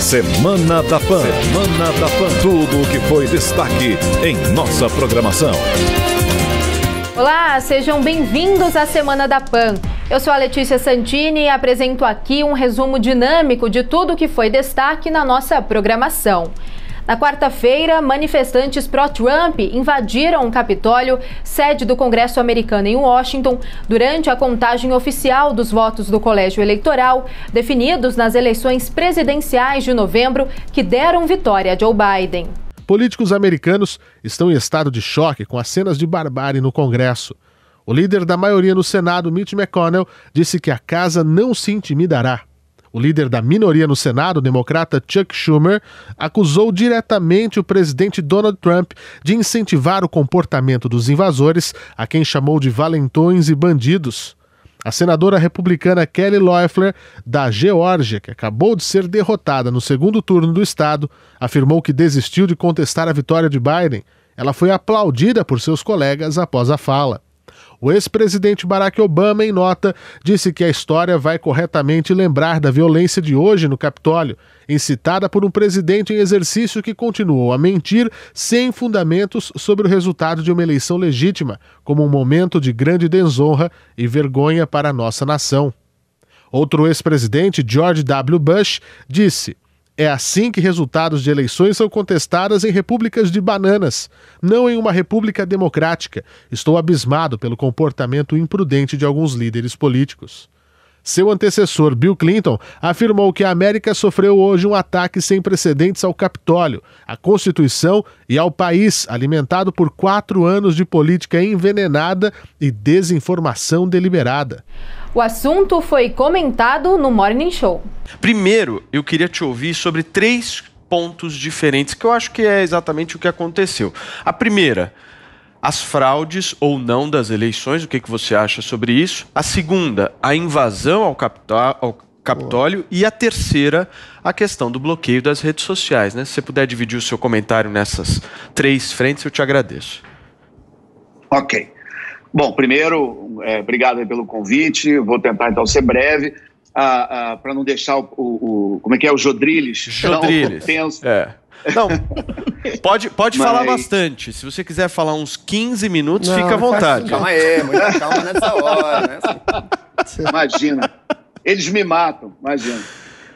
Semana da Pan. Semana da Pan. Tudo o que foi destaque em nossa programação. Olá, sejam bem-vindos à Semana da Pan. Eu sou a Letícia Santini e apresento aqui um resumo dinâmico de tudo o que foi destaque na nossa programação. Na quarta-feira, manifestantes pró-Trump invadiram o Capitólio, sede do Congresso americano em Washington, durante a contagem oficial dos votos do colégio eleitoral, definidos nas eleições presidenciais de novembro, que deram vitória a Joe Biden. Políticos americanos estão em estado de choque com as cenas de barbárie no Congresso. O líder da maioria no Senado, Mitch McConnell, disse que a casa não se intimidará. O líder da minoria no Senado, o democrata Chuck Schumer, acusou diretamente o presidente Donald Trump de incentivar o comportamento dos invasores, a quem chamou de valentões e bandidos. A senadora republicana Kelly Loeffler, da Geórgia, que acabou de ser derrotada no segundo turno do estado, afirmou que desistiu de contestar a vitória de Biden. Ela foi aplaudida por seus colegas após a fala. O ex-presidente Barack Obama, em nota, disse que a história vai corretamente lembrar da violência de hoje no Capitólio, incitada por um presidente em exercício que continuou a mentir sem fundamentos sobre o resultado de uma eleição legítima, como um momento de grande desonra e vergonha para a nossa nação. Outro ex-presidente, George W. Bush, disse. É assim que resultados de eleições são contestadas em repúblicas de bananas, não em uma república democrática. Estou abismado pelo comportamento imprudente de alguns líderes políticos. Seu antecessor, Bill Clinton, afirmou que a América sofreu hoje um ataque sem precedentes ao Capitólio, à Constituição e ao país, alimentado por quatro anos de política envenenada e desinformação deliberada. O assunto foi comentado no Morning Show. Primeiro, eu queria te ouvir sobre três pontos diferentes que eu acho que é exatamente o que aconteceu. A primeira, as fraudes ou não das eleições, o que, que você acha sobre isso? A segunda, a invasão ao, ao Capitólio. E a terceira, a questão do bloqueio das redes sociais. Né? Se você puder dividir o seu comentário nessas três frentes, eu te agradeço. Ok. Bom, primeiro, é, obrigado pelo convite. Vou tentar então ser breve, ah, ah, para não deixar o, o, o, Como é que é? O Jodriles. Jodriles. Tenso. É. Não, pode, pode Mas... falar bastante. Se você quiser falar uns 15 minutos, não, fica à vontade. Calma aí, muito calma nessa hora. Né? Imagina. Eles me matam, imagina.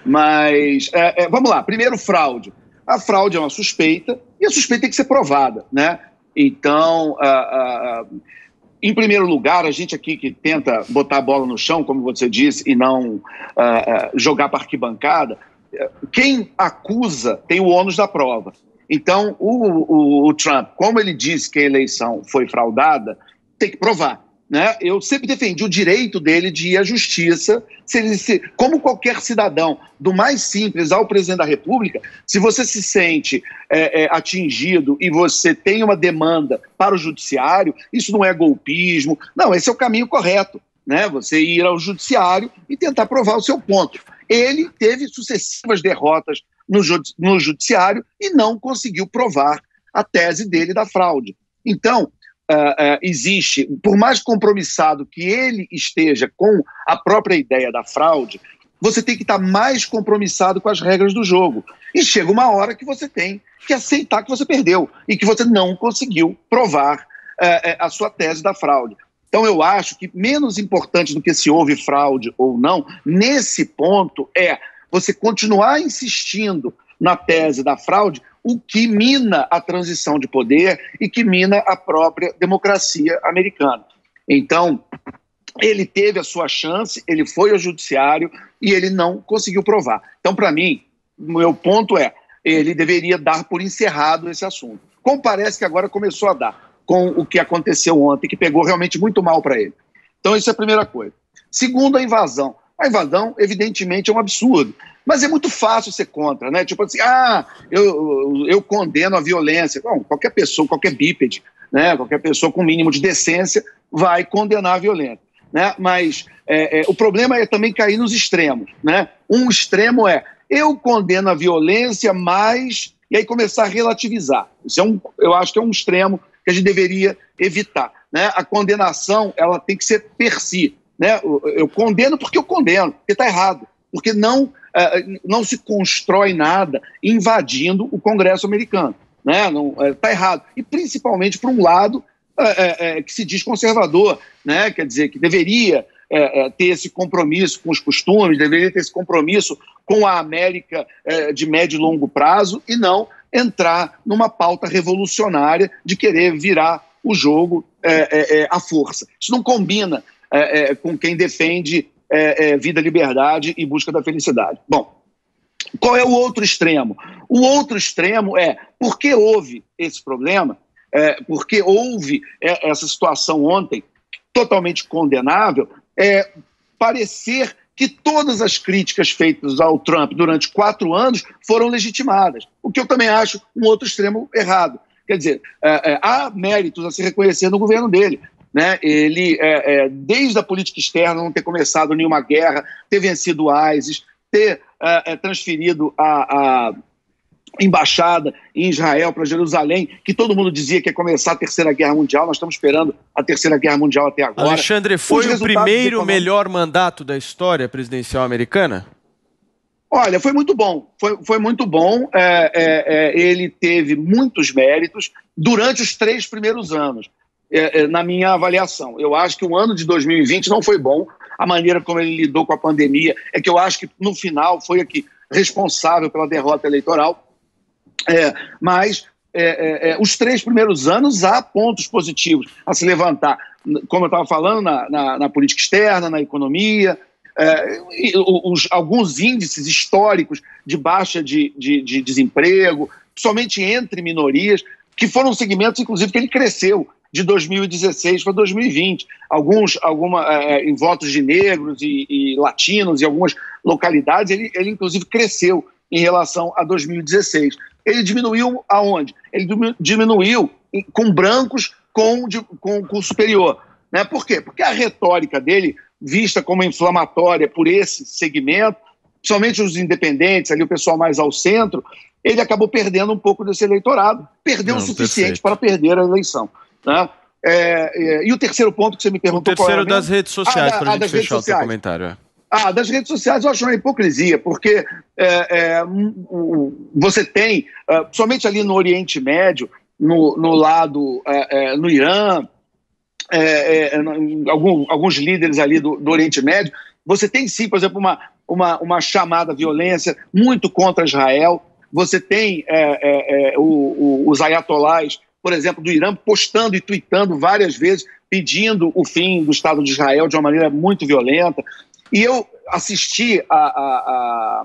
Mas, é, é, vamos lá. Primeiro, fraude. A fraude é uma suspeita e a suspeita tem que ser provada, né? Então, uh, uh, em primeiro lugar, a gente aqui que tenta botar a bola no chão, como você disse, e não uh, uh, jogar para arquibancada, quem acusa tem o ônus da prova. Então, o, o, o Trump, como ele disse que a eleição foi fraudada, tem que provar. Né? Eu sempre defendi o direito dele de ir à justiça, se ele se, como qualquer cidadão, do mais simples ao presidente da República, se você se sente é, é, atingido e você tem uma demanda para o judiciário, isso não é golpismo, não, esse é o caminho correto. Né? Você ir ao judiciário e tentar provar o seu ponto. Ele teve sucessivas derrotas no, no judiciário e não conseguiu provar a tese dele da fraude. Então, uh, uh, existe, por mais compromissado que ele esteja com a própria ideia da fraude, você tem que estar mais compromissado com as regras do jogo. E chega uma hora que você tem que aceitar que você perdeu e que você não conseguiu provar uh, a sua tese da fraude. Então, eu acho que menos importante do que se houve fraude ou não, nesse ponto, é você continuar insistindo na tese da fraude, o que mina a transição de poder e que mina a própria democracia americana. Então, ele teve a sua chance, ele foi ao judiciário e ele não conseguiu provar. Então, para mim, o meu ponto é, ele deveria dar por encerrado esse assunto. Como parece que agora começou a dar, com o que aconteceu ontem, que pegou realmente muito mal para ele. Então, isso é a primeira coisa. Segundo, a invasão. A invasão, evidentemente, é um absurdo. Mas é muito fácil ser contra, né? Tipo assim, ah, eu, eu condeno a violência. Bom, qualquer pessoa, qualquer bípede, né? qualquer pessoa com mínimo de decência vai condenar a violência. Né? Mas é, é, o problema é também cair nos extremos. Né? Um extremo é eu condeno a violência, mas. E aí começar a relativizar. Isso é um, eu acho que é um extremo que a gente deveria evitar. Né? A condenação ela tem que ser per si. Né? Eu condeno porque eu condeno, porque está errado porque não uh, não se constrói nada invadindo o Congresso americano. Né? Não, é, tá errado. E principalmente por um lado é, que se diz conservador, né? quer dizer, que deveria é, é, ter esse compromisso com os costumes, deveria ter esse compromisso com a América é, de médio e longo prazo e não entrar numa pauta revolucionária de querer virar o jogo é, é, à força. Isso não combina com quem defende vida, liberdade e busca da felicidade. Bom, qual é o outro extremo? O outro extremo é porque houve esse problema, é, porque houve essa situação ontem totalmente condenável, é, parecer que todas as críticas feitas ao Trump durante quatro anos foram legitimadas, o que eu também acho um outro extremo errado. Quer dizer, é, é, há méritos a se reconhecer no governo dele. Né? Ele, é, é desde a política externa, não ter começado nenhuma guerra, ter vencido o ISIS, ter é, é, transferido a, a embaixada em Israel para Jerusalém, que todo mundo dizia que ia começar a Terceira Guerra Mundial. Nós estamos esperando a Terceira Guerra Mundial até agora. Alexandre, foi o primeiro econômicos... melhor mandato da história presidencial americana? Olha, foi muito bom. Foi, foi muito bom. É, é, é, ele teve muitos méritos durante os três primeiros anos, é, é, na minha avaliação. Eu acho que o ano de 2020 não foi bom. A maneira como ele lidou com a pandemia é que eu acho que, no final, foi aqui responsável pela derrota eleitoral. É, mas é, é, é, os três primeiros anos há pontos positivos a se levantar, como eu estava falando, na, na, na, política externa, na economia, é, os, alguns índices históricos de baixa de, de, de, desemprego, somente entre minorias, que foram segmentos, inclusive, que ele cresceu de 2016 para 2020. Alguns, alguma, é, em votos de negros e, e, latinos e algumas localidades, ele, ele inclusive cresceu em relação a 2016. Ele diminuiu aonde? Ele diminuiu com brancos com, com curso superior. Né? Por quê? Porque a retórica dele, vista como inflamatória por esse segmento, somente os independentes, ali o pessoal mais ao centro, ele acabou perdendo um pouco desse eleitorado, perdeu Não, o suficiente perfeito. para perder a eleição. Né? É, é, e o terceiro ponto que você me perguntou... O terceiro das redes sociais, ah, para a gente fechar o seu comentário. É. Ah, das redes sociais eu acho uma hipocrisia, porque é, é, você tem, é, somente ali no Oriente Médio, no, no lado, é, é, no Irã, é, algum, alguns líderes ali do, do, Oriente Médio, você tem sim, por exemplo, uma, uma, uma chamada violência muito contra Israel, você tem o, o, os ayatolás, por exemplo, do Irã, postando e tweetando várias vezes, pedindo o fim do Estado de Israel de uma maneira muito violenta. E eu assisti a, a,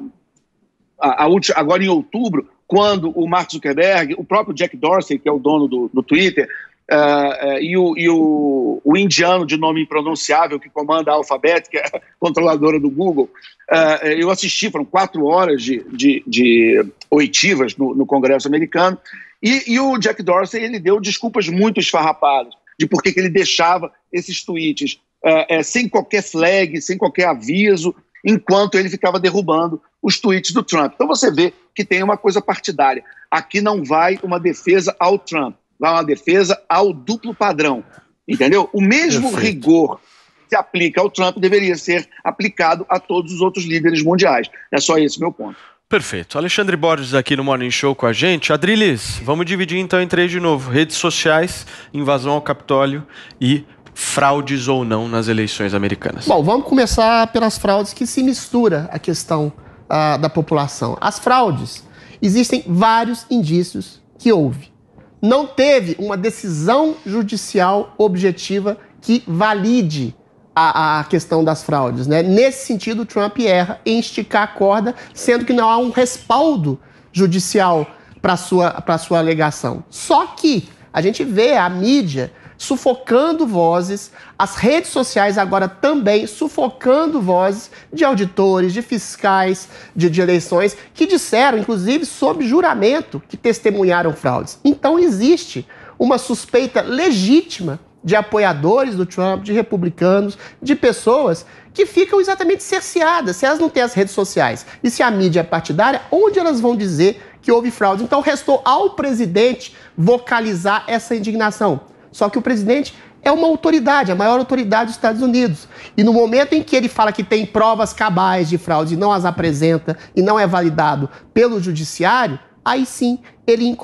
a, a, agora em outubro, quando o Mark Zuckerberg, o próprio Jack Dorsey, que é o dono do, do Twitter, uh, uh, e, o, e o, o, indiano de nome impronunciável que comanda a Alphabet, que é a controladora do Google, uh, eu assisti, foram quatro horas de, de, de oitivas no, no Congresso americano, e, e, o Jack Dorsey ele deu desculpas muito esfarrapadas de por que ele deixava esses tweets é, é, sem qualquer flag, sem qualquer aviso, enquanto ele ficava derrubando os tweets do Trump. Então você vê que tem uma coisa partidária. Aqui não vai uma defesa ao Trump, vai uma defesa ao duplo padrão. Entendeu? O mesmo Perfeito. rigor que se aplica ao Trump deveria ser aplicado a todos os outros líderes mundiais. É só esse meu ponto. Perfeito. Alexandre Borges aqui no Morning Show com a gente. Adriles, vamos dividir então em três de novo: redes sociais, invasão ao Capitólio e fraudes ou não nas eleições americanas? Bom, vamos começar pelas fraudes que se mistura a questão uh, da população. As fraudes, existem vários indícios que houve. Não teve uma decisão judicial objetiva que valide a, a, questão das fraudes. Né? Nesse sentido, Trump erra em esticar a corda, sendo que não há um respaldo judicial para a sua, sua alegação. Só que a gente vê a mídia sufocando vozes, as redes sociais agora também sufocando vozes de auditores, de fiscais de, de eleições, que disseram, inclusive, sob juramento, que testemunharam fraudes. Então existe uma suspeita legítima de apoiadores do Trump, de republicanos, de pessoas que ficam exatamente cerceadas. Se elas não têm as redes sociais e se a mídia é partidária, onde elas vão dizer que houve fraude? Então restou ao presidente vocalizar essa indignação. Só que o presidente é uma autoridade, a maior autoridade dos Estados Unidos. E no momento em que ele fala que tem provas cabais de fraude e não as apresenta e não é validado pelo judiciário, aí sim ele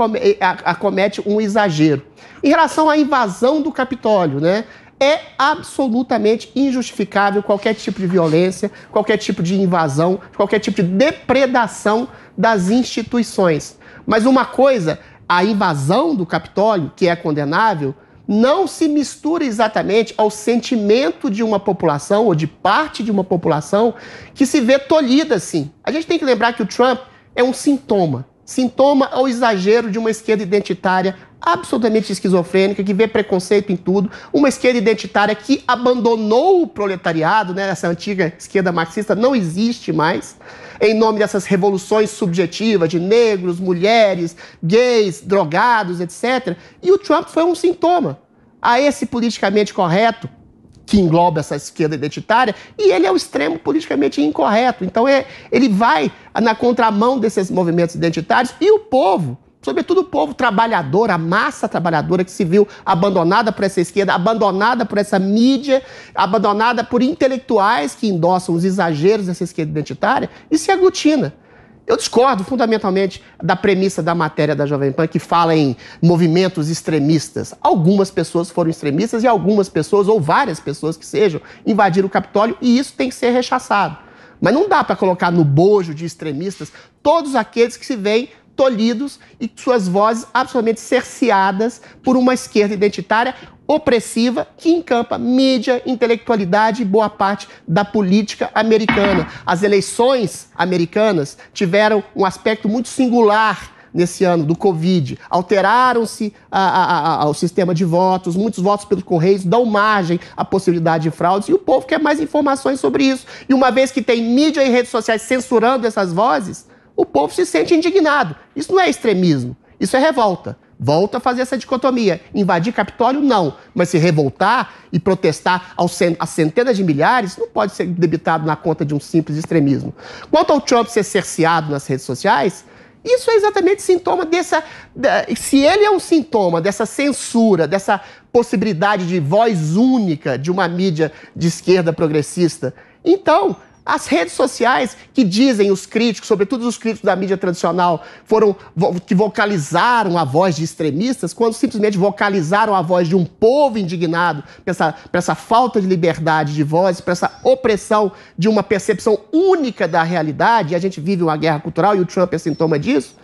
acomete um exagero. Em relação à invasão do Capitólio, né? É absolutamente injustificável qualquer tipo de violência, qualquer tipo de invasão, qualquer tipo de depredação das instituições. Mas uma coisa, a invasão do Capitólio, que é condenável, não se mistura exatamente ao sentimento de uma população ou de parte de uma população que se vê tolhida assim. A gente tem que lembrar que o Trump é um sintoma sintoma ao exagero de uma esquerda identitária absolutamente esquizofrênica, que vê preconceito em tudo, uma esquerda identitária que abandonou o proletariado, né? essa antiga esquerda marxista não existe mais, em nome dessas revoluções subjetivas de negros, mulheres, gays, drogados, etc. E o Trump foi um sintoma a esse politicamente correto, que engloba essa esquerda identitária, e ele é o extremo politicamente incorreto. Então é, ele vai na contramão desses movimentos identitários e o povo, sobretudo o povo trabalhador, a massa trabalhadora que se viu abandonada por essa esquerda, abandonada por essa mídia, abandonada por intelectuais que endossam os exageros dessa esquerda identitária, e se aglutina. Eu discordo fundamentalmente da premissa da matéria da Jovem Pan que fala em movimentos extremistas. Algumas pessoas foram extremistas e algumas pessoas, ou várias pessoas que sejam, invadiram o Capitólio e isso tem que ser rechaçado. Mas não dá para colocar no bojo de extremistas todos aqueles que se veem tolhidos e suas vozes absolutamente cerceadas por uma esquerda identitária opressiva que encampa mídia, intelectualidade e boa parte da política americana. As eleições americanas tiveram um aspecto muito singular nesse ano do Covid. Alteraram-se o sistema de votos, muitos votos pelos Correios dão margem à possibilidade de fraudes e o povo quer mais informações sobre isso. E uma vez que tem mídia e redes sociais censurando essas vozes, o povo se sente indignado. Isso não é extremismo, isso é revolta. Volta a fazer essa dicotomia. Invadir Capitólio, não. Mas se revoltar e protestar aos a centenas de milhares, não pode ser debitado na conta de um simples extremismo. Quanto ao Trump ser cerceado nas redes sociais, isso é exatamente sintoma dessa. Se ele é um sintoma dessa censura, dessa possibilidade de voz única de uma mídia de esquerda progressista, então as redes sociais que dizem os críticos, sobretudo os críticos da mídia tradicional, foram que vocalizaram a voz de extremistas, quando simplesmente vocalizaram a voz de um povo indignado para essa, essa falta de liberdade de voz, para essa opressão de uma percepção única da realidade, e a gente vive uma guerra cultural e o Trump é sintoma disso.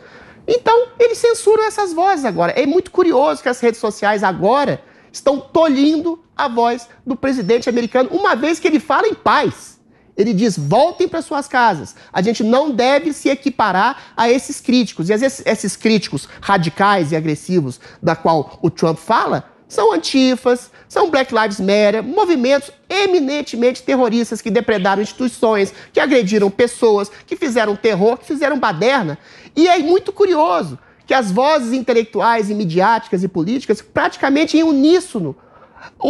Então, eles censuram essas vozes agora. É muito curioso que as redes sociais agora estão tolhindo a voz do presidente americano, uma vez que ele fala em paz. Ele diz: voltem para suas casas. A gente não deve se equiparar a esses críticos. E esses, críticos radicais e agressivos da qual o Trump fala são antifas, são Black Lives Matter, movimentos eminentemente terroristas que depredaram instituições, que agrediram pessoas, que fizeram terror, que fizeram baderna. E é muito curioso que as vozes intelectuais e midiáticas e políticas, praticamente em uníssono,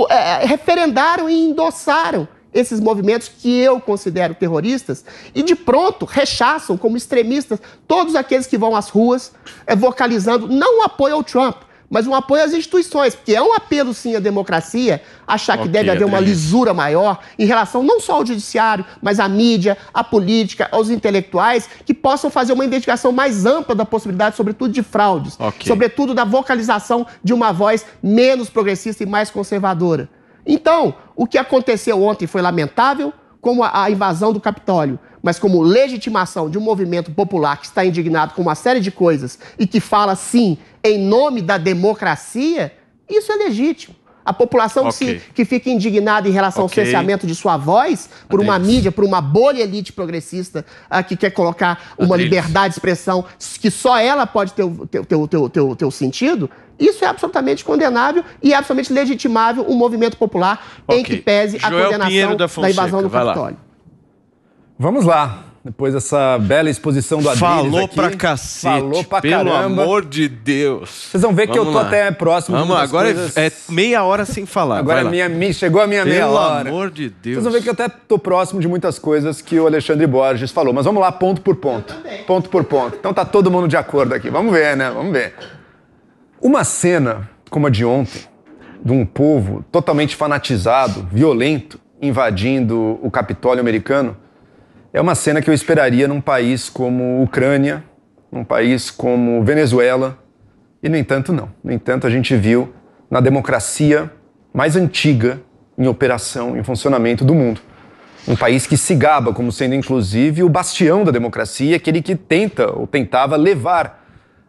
é, referendaram e endossaram esses movimentos que eu considero terroristas e de pronto rechaçam como extremistas todos aqueles que vão às ruas é, vocalizando não um apoio ao Trump, mas um apoio às instituições, porque é um apelo sim à democracia achar okay, que deve haver uma lisura maior em relação não só ao judiciário, mas à mídia, à política, aos intelectuais, que possam fazer uma investigação mais ampla da possibilidade, sobretudo de fraudes, okay. sobretudo da vocalização de uma voz menos progressista e mais conservadora. Então, o que aconteceu ontem foi lamentável, como a, invasão do Capitólio, mas como legitimação de um movimento popular que está indignado com uma série de coisas e que fala, sim, em nome da democracia, isso é legítimo. A população okay. que, se, que fica indignada em relação okay. ao cerceamento de sua voz por uma mídia, por uma bolha elite progressista uh, que quer colocar uma liberdade de expressão que só ela pode ter o teu, teu, teu, teu, teu sentido, isso é absolutamente condenável e é absolutamente legitimável um movimento popular okay. em que pese Joel a condenação da, da, invasão do Capitólio. Lá. Vamos lá. Depois dessa bela exposição do Adriles Falou aqui, pra cacete. Falou pra pelo caramba. amor de Deus. Vocês vão ver que Vamos eu tô lá. até próximo Vamos agora é coisas... é meia hora sem falar. Agora é minha, chegou a minha pelo meia hora. Pelo amor de Deus. Vocês vão ver que eu até tô próximo de muitas coisas que o Alexandre Borges falou. Mas vamos lá, ponto por ponto. Ponto por ponto. Então tá todo mundo de acordo aqui. Vamos ver, né? Vamos ver. Uma cena como a de ontem de um povo totalmente fanatizado, violento, invadindo o Capitólio americano, é uma cena que eu esperaria num país como Ucrânia, num país como Venezuela, e no entanto não. No entanto, a gente viu na democracia mais antiga em operação, em funcionamento do mundo. Um país que se gaba como sendo inclusive o bastião da democracia, aquele que tenta ou tentava levar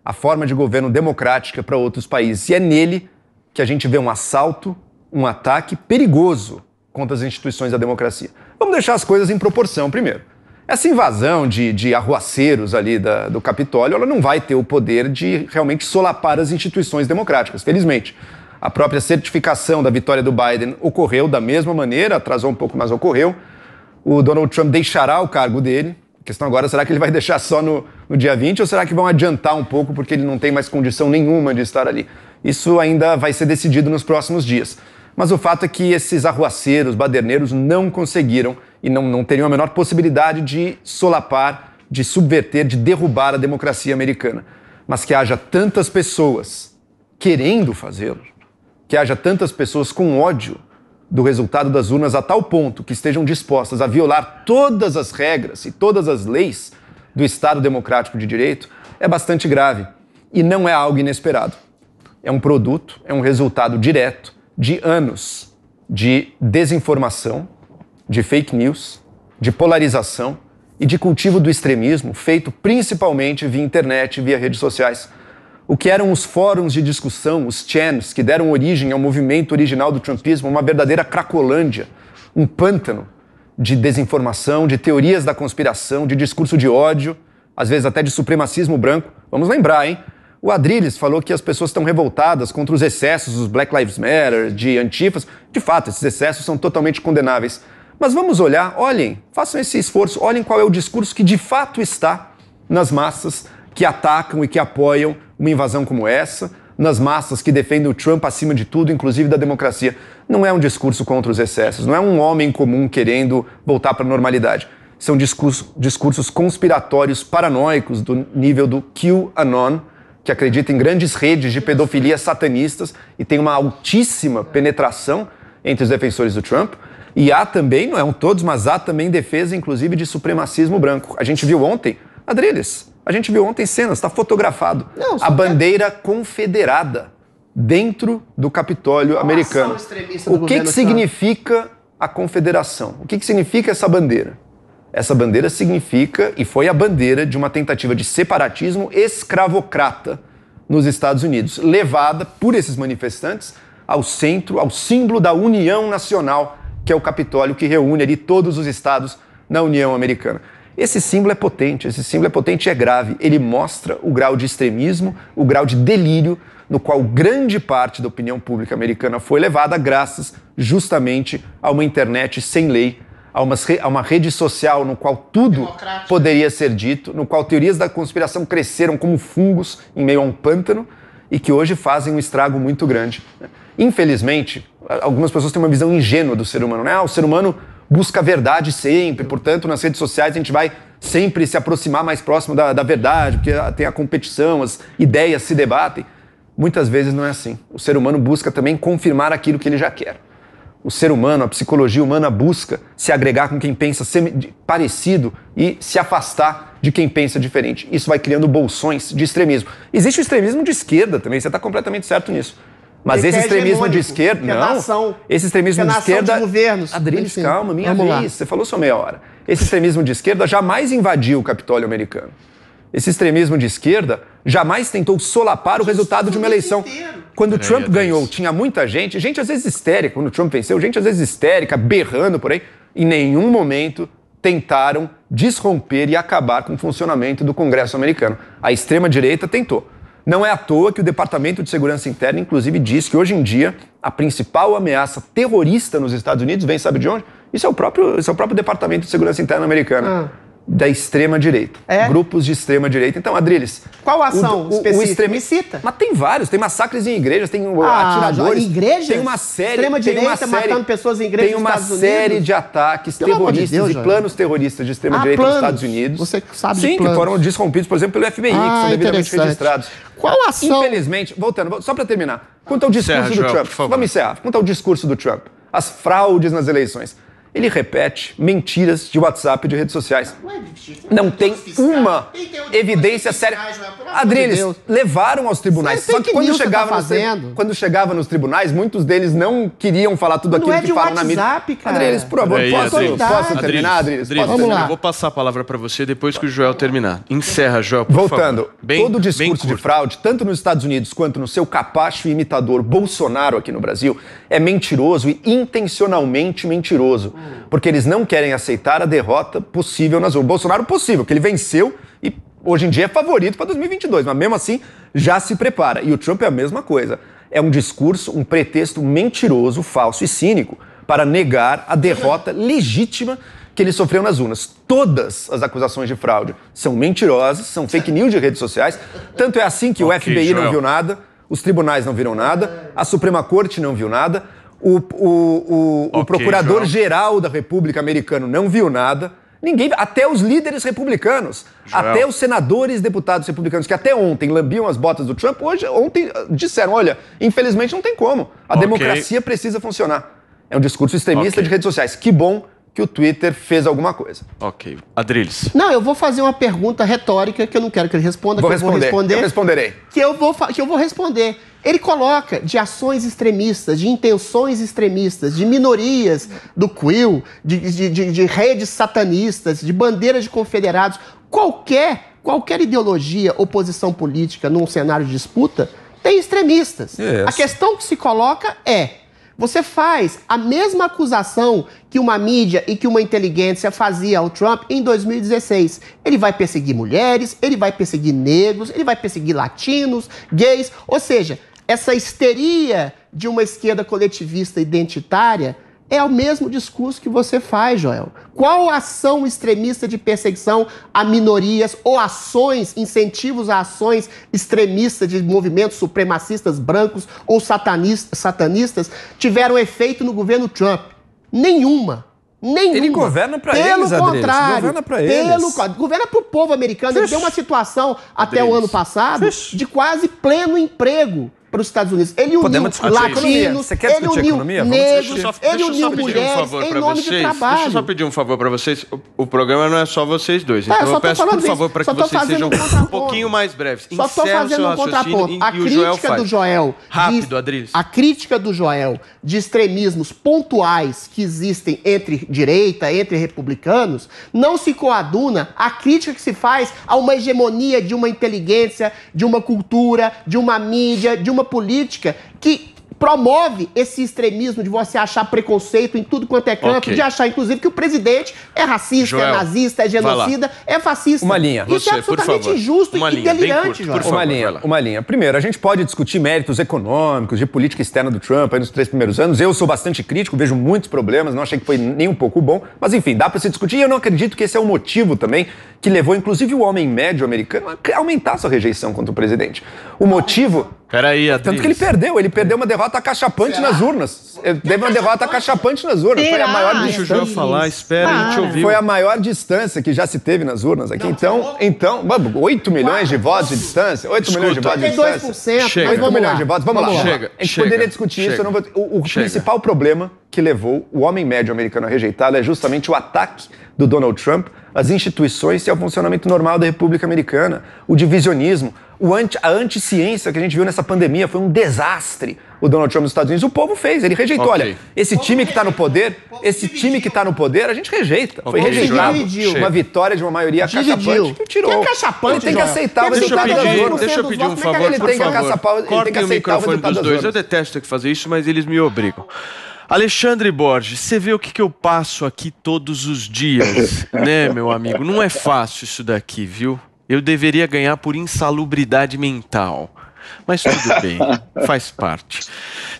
a forma de governo democrática para outros países. E é nele que a gente vê um assalto, um ataque perigoso contra as instituições da democracia. Vamos deixar as coisas em proporção primeiro. Essa invasão de, de arruaceiros ali da, do Capitólio, ela não vai ter o poder de realmente solapar as instituições democráticas, felizmente. A própria certificação da vitória do Biden ocorreu da mesma maneira, atrasou um pouco, mas ocorreu. O Donald Trump deixará o cargo dele. A questão agora, será que ele vai deixar só no, no dia 20 ou será que vão adiantar um pouco porque ele não tem mais condição nenhuma de estar ali? Isso ainda vai ser decidido nos próximos dias. Mas o fato é que esses arruaceiros, baderneiros, não conseguiram e não, não teriam a menor possibilidade de solapar, de subverter, de derrubar a democracia americana. Mas que haja tantas pessoas querendo fazê-lo, que haja tantas pessoas com ódio do resultado das urnas a tal ponto que estejam dispostas a violar todas as regras e todas as leis do Estado Democrático de Direito, é bastante grave e não é algo inesperado. É um produto, é um resultado direto de anos de desinformação, de fake news, de polarização e de cultivo do extremismo feito principalmente via internet, via redes sociais. O que eram os fóruns de discussão, os chans, que deram origem ao movimento original do Trumpismo, uma verdadeira cracolândia, um pântano de desinformação, de teorias da conspiração, de discurso de ódio, às vezes até de supremacismo branco. Vamos lembrar, hein? O Adriles falou que as pessoas estão revoltadas contra os excessos dos Black Lives Matter, de antifas. De fato, esses excessos são totalmente condenáveis. Mas vamos olhar, olhem, façam esse esforço, olhem qual é o discurso que de fato está nas massas que atacam e que apoiam uma invasão como essa, nas massas que defendem o Trump acima de tudo, inclusive da democracia. Não é um discurso contra os excessos, não é um homem comum querendo voltar para a normalidade. São discurso, discursos conspiratórios paranoicos do nível do QAnon, que acredita em grandes redes de pedofilia satanistas e tem uma altíssima penetração entre os defensores do Trump. E há também, não é um todos, mas há também defesa, inclusive, de supremacismo branco. A gente viu ontem, Adriles, a gente viu ontem cenas, está fotografado, não, a bandeira quer... confederada dentro do Capitólio americano. O que, que significa a confederação? O que, que significa essa bandeira? Essa bandeira significa e foi a bandeira de uma tentativa de separatismo escravocrata nos Estados Unidos, levada por esses manifestantes ao centro, ao símbolo da União Nacional, que é o Capitólio que reúne ali todos os estados na União Americana. Esse símbolo é potente, esse símbolo é potente e é grave. Ele mostra o grau de extremismo, o grau de delírio no qual grande parte da opinião pública americana foi levada graças justamente a uma internet sem lei a uma, a uma rede social no qual tudo poderia ser dito, no qual teorias da conspiração cresceram como fungos em meio a um pântano e que hoje fazem um estrago muito grande. Infelizmente, algumas pessoas têm uma visão ingênua do ser humano. Né? Ah, o ser humano busca a verdade sempre, portanto, nas redes sociais a gente vai sempre se aproximar mais próximo da, da verdade, porque tem a competição, as ideias se debatem. Muitas vezes não é assim. O ser humano busca também confirmar aquilo que ele já quer o ser humano, a psicologia humana busca se agregar com quem pensa parecido e se afastar de quem pensa diferente. Isso vai criando bolsões de extremismo. Existe o extremismo de esquerda também, você está completamente certo nisso. Mas esse é extremismo de esquerda, é não. Nação, esse extremismo de esquerda. De governos, Adriles, calma, minha vez. Lá. Você falou só meia hora. Esse extremismo de esquerda jamais invadiu o Capitólio americano. Esse extremismo de esquerda jamais tentou solapar o resultado de uma eleição. Quando o Trump ganhou, tinha muita gente, gente às vezes histérica, quando o Trump venceu, gente às vezes histérica, berrando por aí. Em nenhum momento tentaram desromper e acabar com o funcionamento do Congresso americano. A extrema-direita tentou. Não é à toa que o Departamento de Segurança Interna, inclusive, diz que hoje em dia a principal ameaça terrorista nos Estados Unidos vem, sabe de onde? Isso é o próprio, isso é o próprio Departamento de Segurança Interna americano. Ah da extrema-direita. É? Grupos de extrema-direita. Então, Adriles. Qual ação o, específica? O extrema... Me cita. Mas tem vários. Tem massacres em igrejas, tem ah, atiradores. igrejas? Tem uma série. Extrema-direita matando pessoas em igrejas Tem uma série de ataques Pelo terroristas de Deus, e planos terroristas de extrema-direita ah, nos Estados Unidos. Você sabe Sim, que foram desrompidos, por exemplo, pelo FBI, ah, que são devidamente registrados. Qual ação? Infelizmente, voltando, só para terminar. Quanto ao discurso Encerra, do Trump, vamos encerrar. Quanto ao discurso do Trump, as fraudes nas eleições. Ele repete mentiras de WhatsApp e de redes sociais. Não tem uma evidência séria. Adriles, levaram aos tribunais. É Só que quando tá chegava, nos, quando chegava nos tribunais, muitos deles não queriam falar tudo aquilo é que falam na mídia. Adriles, por favor, posso, terminar, Adriles? Vamos terminar? lá. Eu vou passar a palavra para você depois que o Joel terminar. Encerra, Joel, por Voltando, favor. Bem- todo o discurso de fraude, tanto nos Estados Unidos quanto no seu capacho e imitador Bolsonaro aqui no Brasil, é mentiroso e intencionalmente mentiroso. Porque eles não querem aceitar a derrota possível nas urnas. Bolsonaro possível, que ele venceu e hoje em dia é favorito para 2022, mas mesmo assim já se prepara. E o Trump é a mesma coisa. É um discurso, um pretexto mentiroso, falso e cínico para negar a derrota legítima que ele sofreu nas urnas. Todas as acusações de fraude são mentirosas, são fake news de redes sociais. Tanto é assim que o Ok, FBI não Joel. viu nada, os tribunais não viram nada, a Suprema Corte não viu nada, o, o, o, o Ok, Procurador-Geral da República Americano não viu nada. Ninguém, até os líderes republicanos, Joel. até os senadores e deputados republicanos que até ontem lambiam as botas do Trump, hoje ontem ah, disseram, olha, infelizmente não tem como. A Ok. democracia precisa funcionar. É um discurso extremista Ok. de redes sociais. Que bom que o Twitter fez alguma coisa. Ok. Adriles. Não, eu vou fazer uma pergunta retórica que eu não quero que ele responda, Vou que eu vou responder. responder. Eu responderei. Que eu vou, que eu vou responder. Ele coloca de ações extremistas, de intenções extremistas, de minorias do Quill, de, de, de- de redes satanistas, de bandeiras de confederados. Qualquer, qualquer ideologia, oposição política num cenário de disputa tem extremistas. Yes. A questão que se coloca é: você faz a mesma acusação que uma mídia e que uma inteligência fazia ao Trump em 2016. Ele vai perseguir mulheres, ele vai perseguir negros, ele vai perseguir latinos, gays, ou seja, essa histeria de uma esquerda coletivista identitária é o mesmo discurso que você faz, Joel. Qual ação extremista de perseguição a minorias ou ações, incentivos a ações extremistas de movimentos supremacistas brancos ou satanis- satanistas tiveram efeito no governo Trump? Nenhuma. Nenhuma. Ele governa pra Pelo eles, Adriles. contrário. Governa pelo eles. Governa pro povo americano. Ele deu uma situação até o Adriles. ano passado de quase pleno emprego para os Estados Unidos. Ele uniu Podemos economia. latinos, Você quer ele discutir uniu economia? Negros, Deixa eu só, ele eu uniu pedir um mulheres favor em nome vocês. de trabalho. Deixa eu só pedir um favor para vocês. O, o programa não é só vocês dois. Tá, eu então só eu tô peço, por favor, para que vocês sejam um um pouquinho mais breves. Só estou fazendo um contraponto. A crítica do Joel. Rápido, Adriles. A crítica do Joel de extremismos pontuais que existem entre direita, entre republicanos, não se coaduna à crítica que se faz a uma hegemonia de uma inteligência, de uma cultura, de uma mídia, de uma política que promove esse extremismo de você achar preconceito em tudo quanto é canto, Ok. de achar, inclusive, que o presidente é racista, é Joel, nazista, é vai lá. genocida, é fascista. Uma linha. Isso Você, é absolutamente injusto Uma e linha, delirante, curto, favor. uma linha, uma linha. Primeiro, a gente pode discutir méritos econômicos, de política externa do Trump aí nos três primeiros anos. Eu sou bastante crítico, vejo muitos problemas, não achei que foi nem um pouco bom. Mas enfim, dá para se discutir e eu não acredito que esse é o motivo também que levou, inclusive, o homem médio americano a aumentar sua rejeição contra o presidente. O motivo. Peraí, Adriles. Tanto que ele perdeu, ele perdeu uma derrota acachapante nas urnas. Ele teve uma derrota acachapante nas urnas. Foi a Será? maior Deixa Deixa o distância. Joel falar, espera, a gente ouviu. Foi a maior distância que já se teve nas urnas aqui. Então, então, vamos, 8 milhões de votos de distância? 8 milhões de Escuta. votos de distância? 32%, Chega. mas 8 vamos milhões lá. de votos, vamos, lá. Chega, a gente chega, poderia discutir isso. chega. eu não vou- O, o principal problema que levou o homem médio americano a rejeitá-lo é justamente o ataque do Donald Trump às instituições e ao funcionamento normal da República Americana, o divisionismo, o anti, a anticiência que a gente viu nessa pandemia foi um desastre. O Donald Trump nos Estados Unidos, o povo fez, ele rejeitou. Ok. Olha, esse time que está no poder, esse time que está no poder, a gente rejeita. Foi rejeitado. Dividiu. Uma vitória de uma maioria Dividiu. acachapante que tirou. Que acachapante, ele tem que aceitar o resultado das urnas. deixa eu pedir um é que favor, ele por tem que favor. acaçapar- ele tem que o aceitar o resultado das dois. Eu urnas. detesto ter que fazer isso, mas eles me obrigam. Alexandre Borges, você vê o que, que eu passo aqui todos os dias, né, meu amigo? Não é fácil isso daqui, viu? Eu deveria ganhar por insalubridade mental. Mas tudo bem, faz parte.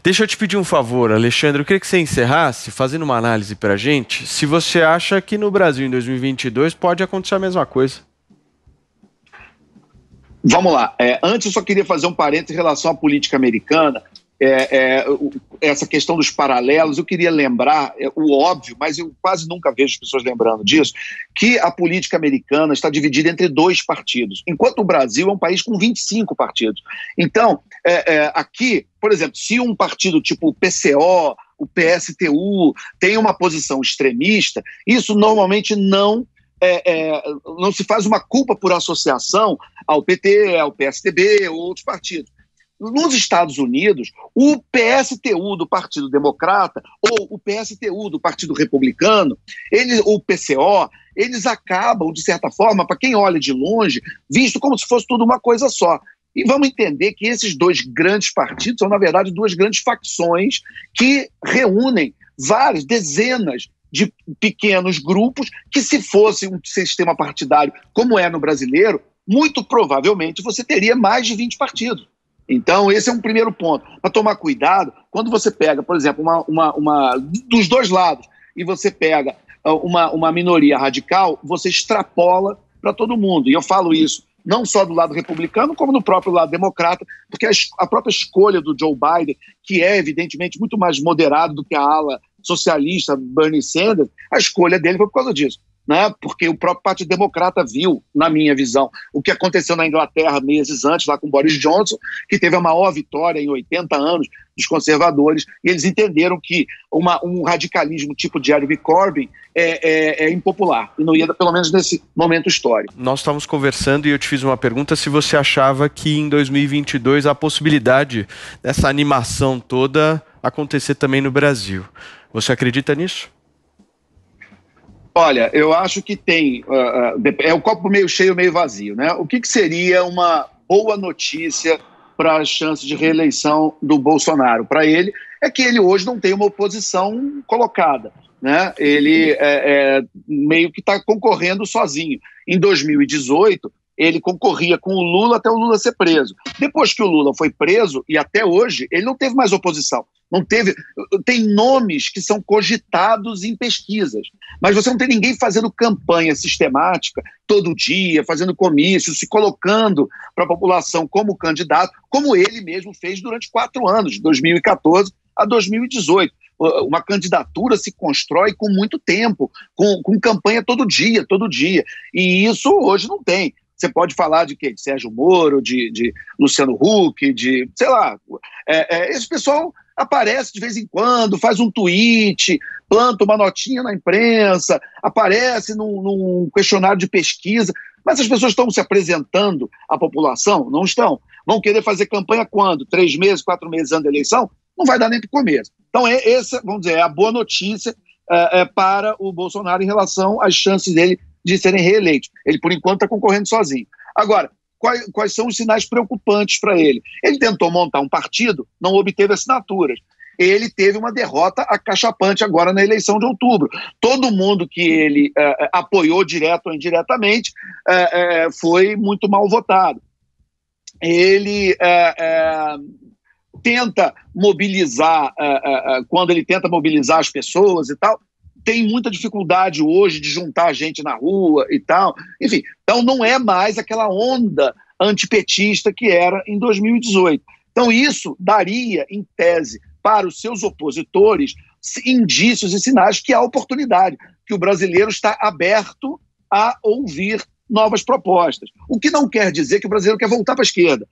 Deixa eu te pedir um favor, Alexandre. Eu queria que você encerrasse fazendo uma análise pra gente se você acha que no Brasil em 2022 pode acontecer a mesma coisa. Vamos lá. É, antes, eu só queria fazer um parênteses em relação à política americana. É, é, essa questão dos paralelos, eu queria lembrar é, o óbvio, mas eu quase nunca vejo as pessoas lembrando disso, que a política americana está dividida entre dois partidos, enquanto o Brasil é um país com 25 partidos. Então, é, é, aqui, por exemplo, se um partido tipo o PCO, o PSTU tem uma posição extremista, isso normalmente não é, é, não se faz uma culpa por associação ao PT, ao PSDB ou outros partidos. Nos Estados Unidos, o PSTU do Partido Democrata ou o PSTU do Partido Republicano, ele, o PCO, eles acabam, de certa forma, para quem olha de longe, visto como se fosse tudo uma coisa só. E vamos entender que esses dois grandes partidos são, na verdade, duas grandes facções que reúnem várias, dezenas de pequenos grupos que, se fosse um sistema partidário como é no brasileiro, muito provavelmente você teria mais de 20 partidos. Então, esse é um primeiro ponto. Para tomar cuidado, quando você pega, por exemplo, uma, uma, uma dos dois lados, e você pega ah, uma, uma minoria radical, você extrapola para todo mundo. E eu falo isso não só do lado republicano, como no próprio lado democrata, porque a, a própria escolha do Joe Biden, que é evidentemente muito mais moderado do que a ala socialista Bernie Sanders, a escolha dele foi por causa disso né? porque o próprio Partido Democrata viu, na minha visão, o que aconteceu na Inglaterra meses antes, lá com Boris Johnson, que teve a maior vitória em 80 anos dos conservadores, e eles entenderam que uma, um radicalismo tipo Jeremy Corbyn é, é, é, impopular, e não ia, pelo menos nesse momento histórico. Nós estávamos conversando e eu te fiz uma pergunta se você achava que em 2022 a possibilidade dessa animação toda acontecer também no Brasil. Você acredita nisso? Olha, eu acho que tem. Uh, uh, é o copo meio cheio, meio vazio, né? O que, que seria uma boa notícia para as chances de reeleição do Bolsonaro? Para ele, é que ele hoje não tem uma oposição colocada. Né? Ele é, é, meio que está concorrendo sozinho. Em 2018, ele concorria com o Lula até o Lula ser preso. Depois que o Lula foi preso, e até hoje, ele não teve mais oposição. Não teve. Tem nomes que são cogitados em pesquisas, mas você não tem ninguém fazendo campanha sistemática todo dia, fazendo comício, se colocando para a população como candidato, como ele mesmo fez durante quatro anos, de 2014 a 2018 uma candidatura se constrói com muito tempo, com, com campanha todo dia, todo dia. E isso hoje não tem. Você pode falar de quê? De Sérgio Moro, de, de Luciano Huck, de, sei lá. É, é, esse pessoal aparece de vez em quando, faz um tweet, planta uma notinha na imprensa, aparece num, num questionário de pesquisa. Mas as pessoas estão se apresentando à população? Não estão. Vão querer fazer campanha quando? Três meses, quatro meses antes da eleição? Não vai dar nem para começo. Então, é, essa, vamos dizer, é a boa notícia é, é, para o Bolsonaro em relação às chances dele de serem reeleitos. Ele, por enquanto, está concorrendo sozinho. Agora, quais, quais são os sinais preocupantes para ele? Ele tentou montar um partido, não obteve assinaturas ele teve uma derrota acachapante agora na eleição de outubro. Todo mundo que ele uh, apoiou direto ou indiretamente uh, uh, foi muito mal votado. Ele tenta mobilizar, quando ele tenta mobilizar as pessoas e tal, tem muita dificuldade hoje de juntar gente na rua e tal. Enfim, então não é mais aquela onda antipetista que era em 2018. Então isso daria, em tese, para os seus opositores indícios e sinais que há oportunidade, que o brasileiro está aberto a ouvir novas propostas. O que não quer dizer que o brasileiro quer voltar para a esquerda.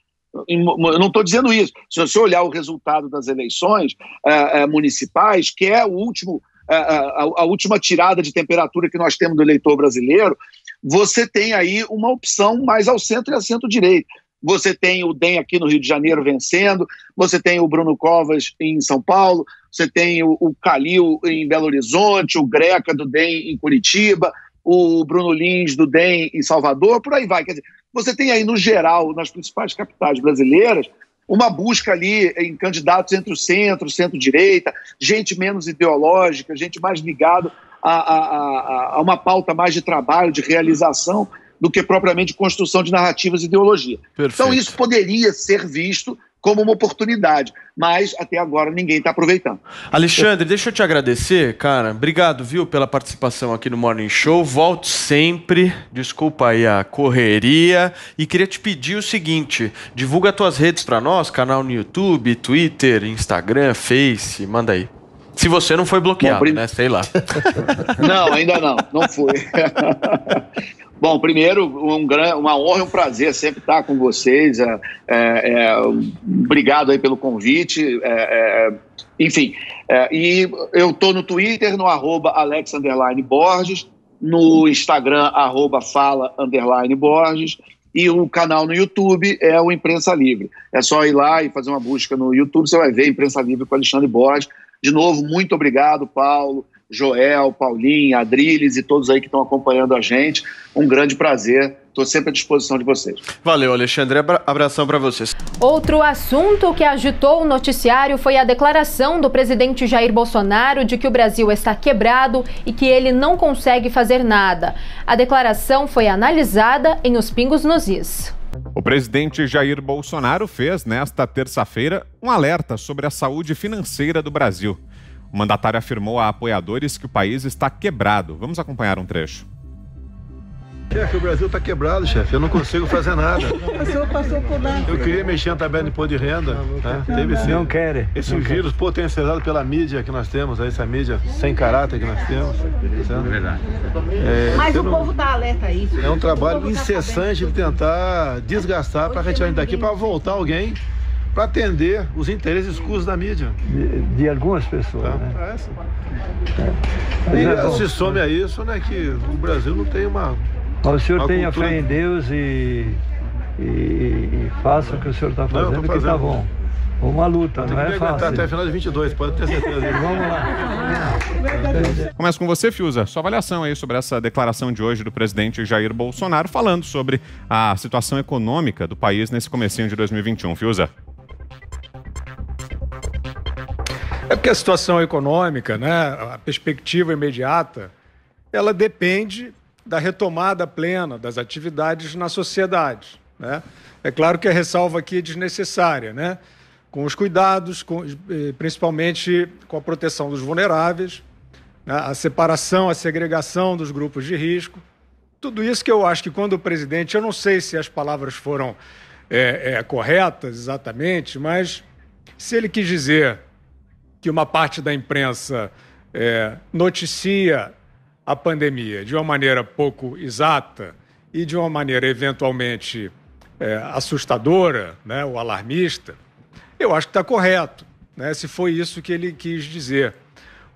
Eu não estou dizendo isso. Se você olhar o resultado das eleições é, é, municipais, que é o último a, a, última tirada de temperatura que nós temos do eleitor brasileiro, você tem aí uma opção mais ao centro e ao centro-direita. Você tem o DEM aqui no Rio de Janeiro vencendo, você tem o Bruno Covas em São Paulo, você tem o, o Calil em Belo Horizonte, o Greca do DEM em Curitiba, o Bruno Lins do DEM em Salvador, por aí vai. Quer dizer, você tem aí, no geral, nas principais capitais brasileiras, uma busca ali em candidatos entre o centro, centro-direita, gente menos ideológica, gente mais ligada a, a, a, uma pauta mais de trabalho, de realização, do que propriamente construção de narrativas e ideologia. Perfeito. Então, isso poderia ser visto como uma oportunidade. Mas até agora ninguém está aproveitando. Alexandre, deixa eu te agradecer, cara. Obrigado, viu, pela participação aqui no Morning Show. Volto sempre. Desculpa aí a correria. E queria te pedir o seguinte: divulga tuas redes para nós, canal no YouTube, Twitter, Instagram, Face, manda aí. Se você não foi bloqueado, Bom, prim... né? Sei lá. não, ainda não, não fui. Bom, primeiro, um gran, uma honra e um prazer sempre estar com vocês. É, é, é obrigado aí pelo convite. É, é enfim, é, e eu estou no Twitter, no arroba Alex Borges, no Instagram, arroba Fala Borges, e o canal no YouTube é o Imprensa Livre. É só ir lá e fazer uma busca no YouTube, você vai ver Imprensa Livre com Alexandre Borges. De novo, muito obrigado, Paulo. Joel, Paulinho, Adriles e todos aí que estão acompanhando a gente. Um grande prazer. Estou sempre à disposição de vocês. Valeu, Alexandre. Abração para vocês. Outro assunto que agitou o noticiário foi a declaração do presidente Jair Bolsonaro de que o Brasil está quebrado e que ele não consegue fazer nada. A declaração foi analisada em Os Pingos nos Is. O presidente Jair Bolsonaro fez, nesta terça-feira, um alerta sobre a saúde financeira do Brasil. O mandatário afirmou a apoiadores que o país está quebrado. Vamos acompanhar um trecho. Chefe, o Brasil está quebrado, chefe. Eu não consigo fazer nada. O senhor passou por lá. Eu queria mexer na tabela de imposto de renda. Né? Teve sim. Não quer. Esse não vírus quer. potencializado pela mídia que nós temos, essa mídia sem caráter que nós temos. Tá é verdade. É, Mas o povo está alerta a isso. É um trabalho tá incessante de tentar desgastar para retirar daqui para voltar alguém para atender os interesses escuros da mídia. De, de algumas pessoas. Tá? Né? É, e é se some a isso, né, que o Brasil não tem uma. O senhor tenha cultura... fé em Deus e, e, e faça o que o senhor está fazendo, não, que está bom. Uma luta, não é fácil. até o final de 22, pode ter certeza. Vamos lá. Começa com você, Fiuza. Sua avaliação aí sobre essa declaração de hoje do presidente Jair Bolsonaro, falando sobre a situação econômica do país nesse comecinho de 2021. Fiuza. É porque a situação econômica, né, a perspectiva imediata, ela depende da retomada plena das atividades na sociedade. Né? É claro que a ressalva aqui é desnecessária, né? com os cuidados, com, principalmente com a proteção dos vulneráveis, né? a separação, a segregação dos grupos de risco. Tudo isso que eu acho que quando o presidente, eu não sei se as palavras foram é, é, corretas exatamente, mas se ele quis dizer que uma parte da imprensa é, noticia a pandemia de uma maneira pouco exata e de uma maneira eventualmente é, assustadora, né, ou alarmista, eu acho que está correto, né, se foi isso que ele quis dizer.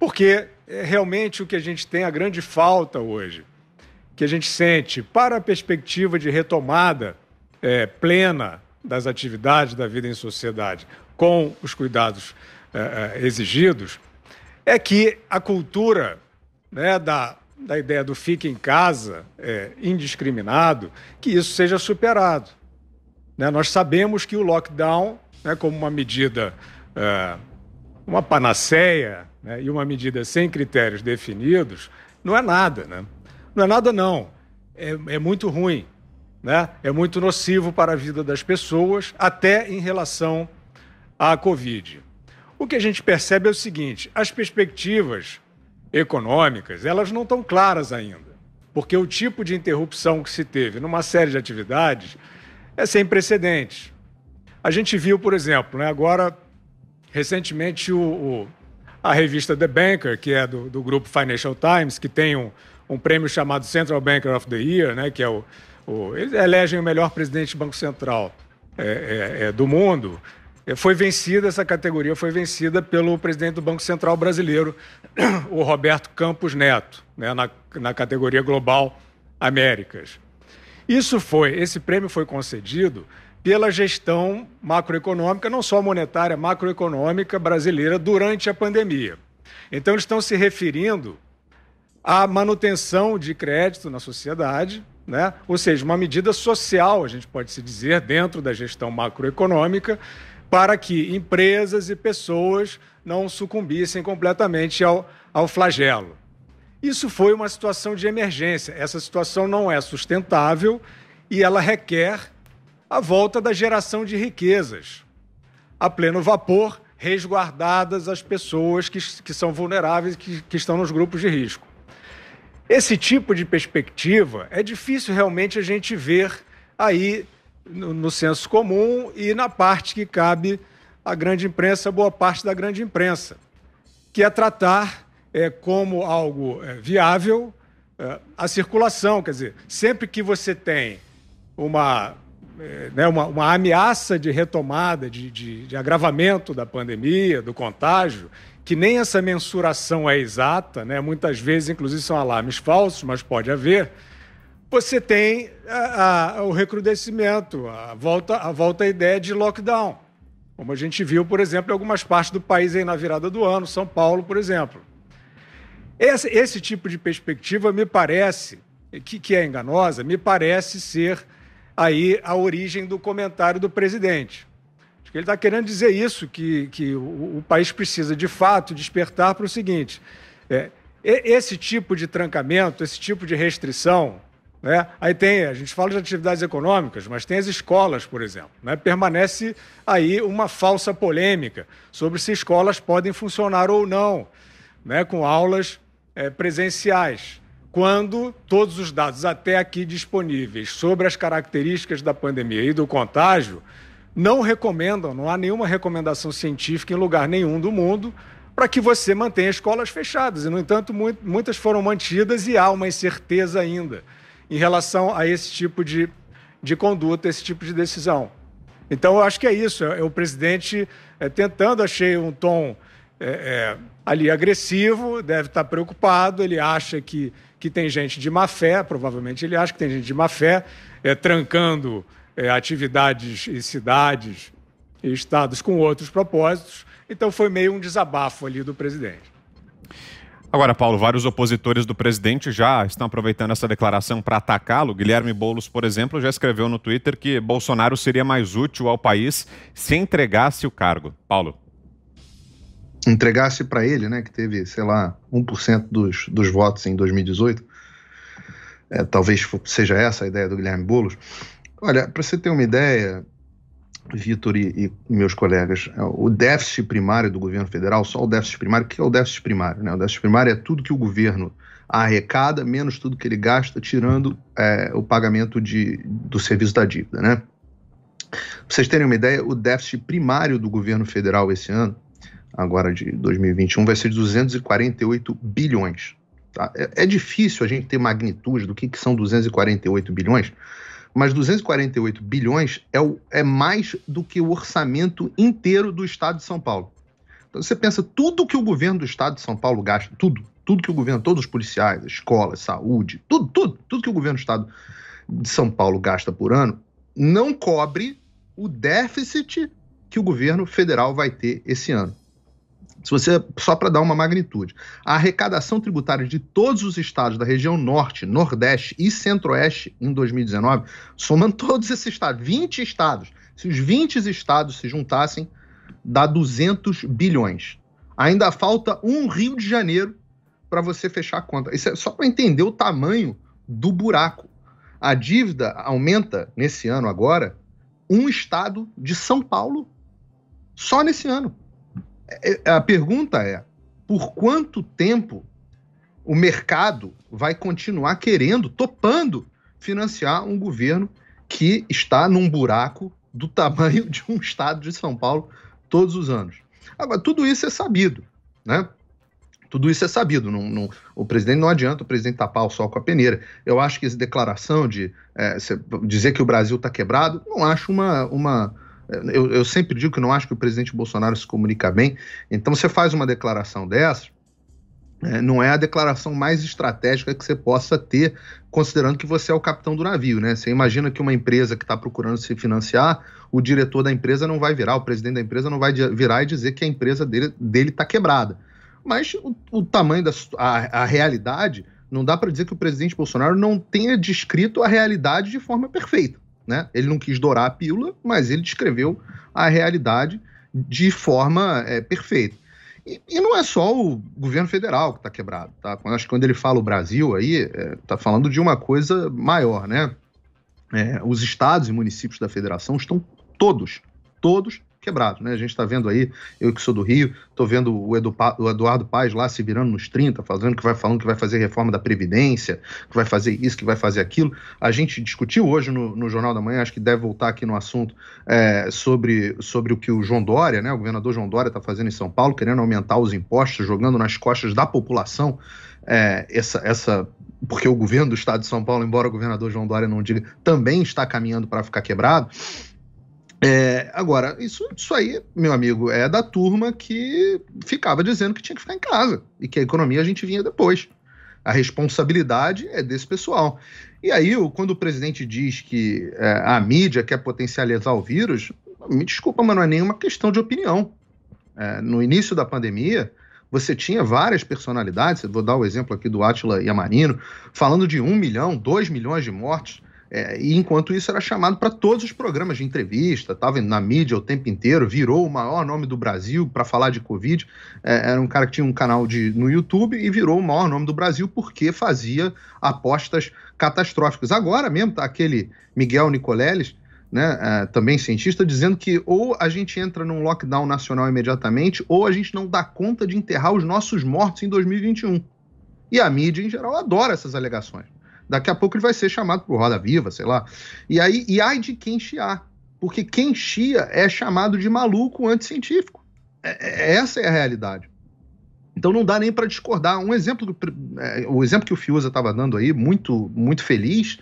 Porque é realmente o que a gente tem, a grande falta hoje, que a gente sente para a perspectiva de retomada é, plena das atividades da vida em sociedade, com os cuidados é, é, exigidos, é que a cultura né, da, da ideia do fique em casa é, indiscriminado, que isso seja superado. Né? Nós sabemos que o lockdown, né, como uma medida, é, uma panaceia né, e uma medida sem critérios definidos, não é nada. Né? Não é nada, não. É, é muito ruim. Né? É muito nocivo para a vida das pessoas, até em relação à Covid. O que a gente percebe é o seguinte: as perspectivas econômicas elas não estão claras ainda, porque o tipo de interrupção que se teve numa série de atividades é sem precedentes. A gente viu, por exemplo, né, agora recentemente o, o, a revista The Banker, que é do, do grupo Financial Times, que tem um, um prêmio chamado Central Banker of the Year, né, que é o, o eles elegem o melhor presidente do Banco Central é, é, é, do mundo. É, foi vencida, essa categoria foi vencida pelo presidente do Banco Central brasileiro, o Roberto Campos Neto, né, na, na categoria Global Américas. Isso foi, esse prêmio foi concedido pela gestão macroeconômica, não só monetária, macroeconômica brasileira durante a pandemia. Então, eles estão se referindo à manutenção de crédito na sociedade, né? ou seja, uma medida social, a gente pode se dizer, dentro da gestão macroeconômica, para que empresas e pessoas não sucumbissem completamente ao, ao flagelo. Isso foi uma situação de emergência. Essa situação não é sustentável e ela requer a volta da geração de riquezas. a pleno vapor, resguardadas as pessoas que, que são vulneráveis, que, que estão nos grupos de risco. Esse tipo de perspectiva é difícil realmente a gente ver aí no, no senso comum e na parte que cabe à grande imprensa, boa parte da grande imprensa, que é tratar é, como algo é, viável é, a circulação. Quer dizer, sempre que você tem uma, é, né, uma, uma, ameaça de retomada, de, de, de agravamento da pandemia, do contágio, que nem essa mensuração é exata, né? muitas vezes, inclusive, são alarmes falsos, mas pode haver você tem a, a, o recrudescimento, a volta, a volta à ideia de lockdown. Como a gente viu, por exemplo, em algumas partes do país aí na virada do ano, São Paulo, por exemplo. Esse, esse tipo de perspectiva me parece, que, que é enganosa, me parece ser aí a origem do comentário do presidente. Acho que ele está querendo dizer isso, que, que o, o, país precisa, de fato, despertar para o seguinte: é, esse tipo de trancamento, esse tipo de restrição, né? Aí tem, a gente fala de atividades econômicas, mas tem as escolas, por exemplo. Né? Permanece aí uma falsa polêmica sobre se escolas podem funcionar ou não, né? com aulas é, presenciais. Quando todos os dados até aqui disponíveis sobre as características da pandemia e do contágio não recomendam, não há nenhuma recomendação científica em lugar nenhum do mundo para que você mantenha escolas fechadas. E, no entanto, muitas foram mantidas e há uma incerteza ainda em relação a esse tipo de, de conduta, esse tipo de decisão. Então, eu acho que é isso. É, o presidente é, tentando, achei um tom é, é, ali agressivo, deve estar preocupado, ele acha que, que tem gente de má fé, provavelmente ele acha que tem gente de má fé, é, trancando é, atividades e cidades e estados com outros propósitos. Então, foi meio um desabafo ali do presidente. Agora, Paulo, vários opositores do presidente já estão aproveitando essa declaração para atacá-lo. Guilherme Boulos, por exemplo, já escreveu no Twitter que Bolsonaro seria mais útil ao país se entregasse o cargo. Paulo. Entregasse para ele, né, que teve, sei lá, 1% dos, dos votos em 2018. É, talvez seja essa a ideia do Guilherme Boulos. Olha, para você ter uma ideia, Vitor e, e, meus colegas, é, o déficit primário do governo federal, só o déficit primário, o que é o déficit primário? Né? O déficit primário é tudo que o governo arrecada, menos tudo que ele gasta, tirando é, o pagamento de, do serviço da dívida. Né? Vocês terem uma ideia, o déficit primário do governo federal esse ano, agora de 2021, vai ser de 248 bilhões. Tá? É, é difícil a gente ter magnitude do que, que são 248 bilhões, mas 248 bilhões é, o, é mais do que o orçamento inteiro do Estado de São Paulo. Então você pensa, tudo que o governo do Estado de São Paulo gasta, tudo, tudo que o governo, todos os policiais, escolas, saúde, tudo, tudo, tudo que o governo do Estado de São Paulo gasta por ano, não cobre o déficit que o governo federal vai ter esse ano. Se você só para dar uma magnitude, a arrecadação tributária de todos os estados da região norte, nordeste e centro-oeste em 2019, somando todos esses estados, 20 estados, se os 20 estados se juntassem, dá 200 bilhões. Ainda falta um Rio de Janeiro para você fechar a conta. Isso é só para entender o tamanho do buraco. A dívida aumenta nesse ano agora um estado de São Paulo só nesse ano. É, a pergunta é: por quanto tempo o mercado vai continuar querendo, topando, financiar um governo que está num buraco do tamanho de um estado de São Paulo todos os anos? Agora, tudo isso é sabido, né? Tudo isso é sabido. Não, não, o presidente não adianta o presidente tapar o sol com a peneira. Eu acho que essa declaração de é, dizer que o Brasil está quebrado, não acho uma, uma, eu, eu, sempre digo que não acho que o presidente Bolsonaro se comunica bem. Então, você faz uma declaração dessa, é, não é a declaração mais estratégica que você possa ter, considerando que você é o capitão do navio, né? Você imagina que uma empresa que está procurando se financiar, o diretor da empresa não vai virar, o presidente da empresa não vai virar e dizer que a empresa dele está quebrada. Mas o, o tamanho da a, a realidade, não dá para dizer que o presidente Bolsonaro não tenha descrito a realidade de forma perfeita. Né? Ele não quis dourar a pílula, mas ele descreveu a realidade de forma é, perfeita. E, e, não é só o governo federal que está quebrado. Tá? Quando, acho que quando ele fala o Brasil, aí está é, falando de uma coisa maior. Né? É, os estados e municípios da federação estão todos, todos quebrados, né? A gente está vendo aí, eu que sou do Rio, estou vendo o, Edu, o Eduardo Paes lá se virando nos 30, fazendo que vai falando que vai fazer reforma da Previdência, que vai fazer isso, que vai fazer aquilo. A gente discutiu hoje no, no Jornal da Manhã, acho que deve voltar aqui no assunto, é, sobre, sobre o que o João Dória, né? O governador João Dória está fazendo em São Paulo, querendo aumentar os impostos, jogando nas costas da população é, essa, essa porque o governo do estado de São Paulo, embora o governador João Dória não diga, também está caminhando para ficar quebrado. É, agora, isso, isso aí, meu amigo, é da turma que ficava dizendo que tinha que ficar em casa e que a economia a gente vinha depois. A responsabilidade é desse pessoal. E aí, quando o presidente diz que é, a mídia quer potencializar o vírus, me desculpa, mas não é nenhuma questão de opinião. É, no início da pandemia, você tinha várias personalidades, vou dar o exemplo aqui do Átila Yamarino, falando de um milhão, dois milhões de mortes, é, e enquanto isso era chamado para todos os programas de entrevista, estava na mídia o tempo inteiro, virou o maior nome do Brasil para falar de Covid. É, era um cara que tinha um canal de, no YouTube e virou o maior nome do Brasil porque fazia apostas catastróficas. Agora mesmo tá aquele Miguel Nicoleles, né, é, também cientista, dizendo que ou a gente entra num lockdown nacional imediatamente, ou a gente não dá conta de enterrar os nossos mortos em 2021. E a mídia, em geral, adora essas alegações. Daqui a pouco ele vai ser chamado por Roda Viva, sei lá. E aí, e ai de quem chiar. Porque quem chia é chamado de maluco anticientífico. É, é, essa é a realidade. Então não dá nem para discordar. Um exemplo, do, é, o exemplo que o Fiuza estava dando aí, muito, muito feliz,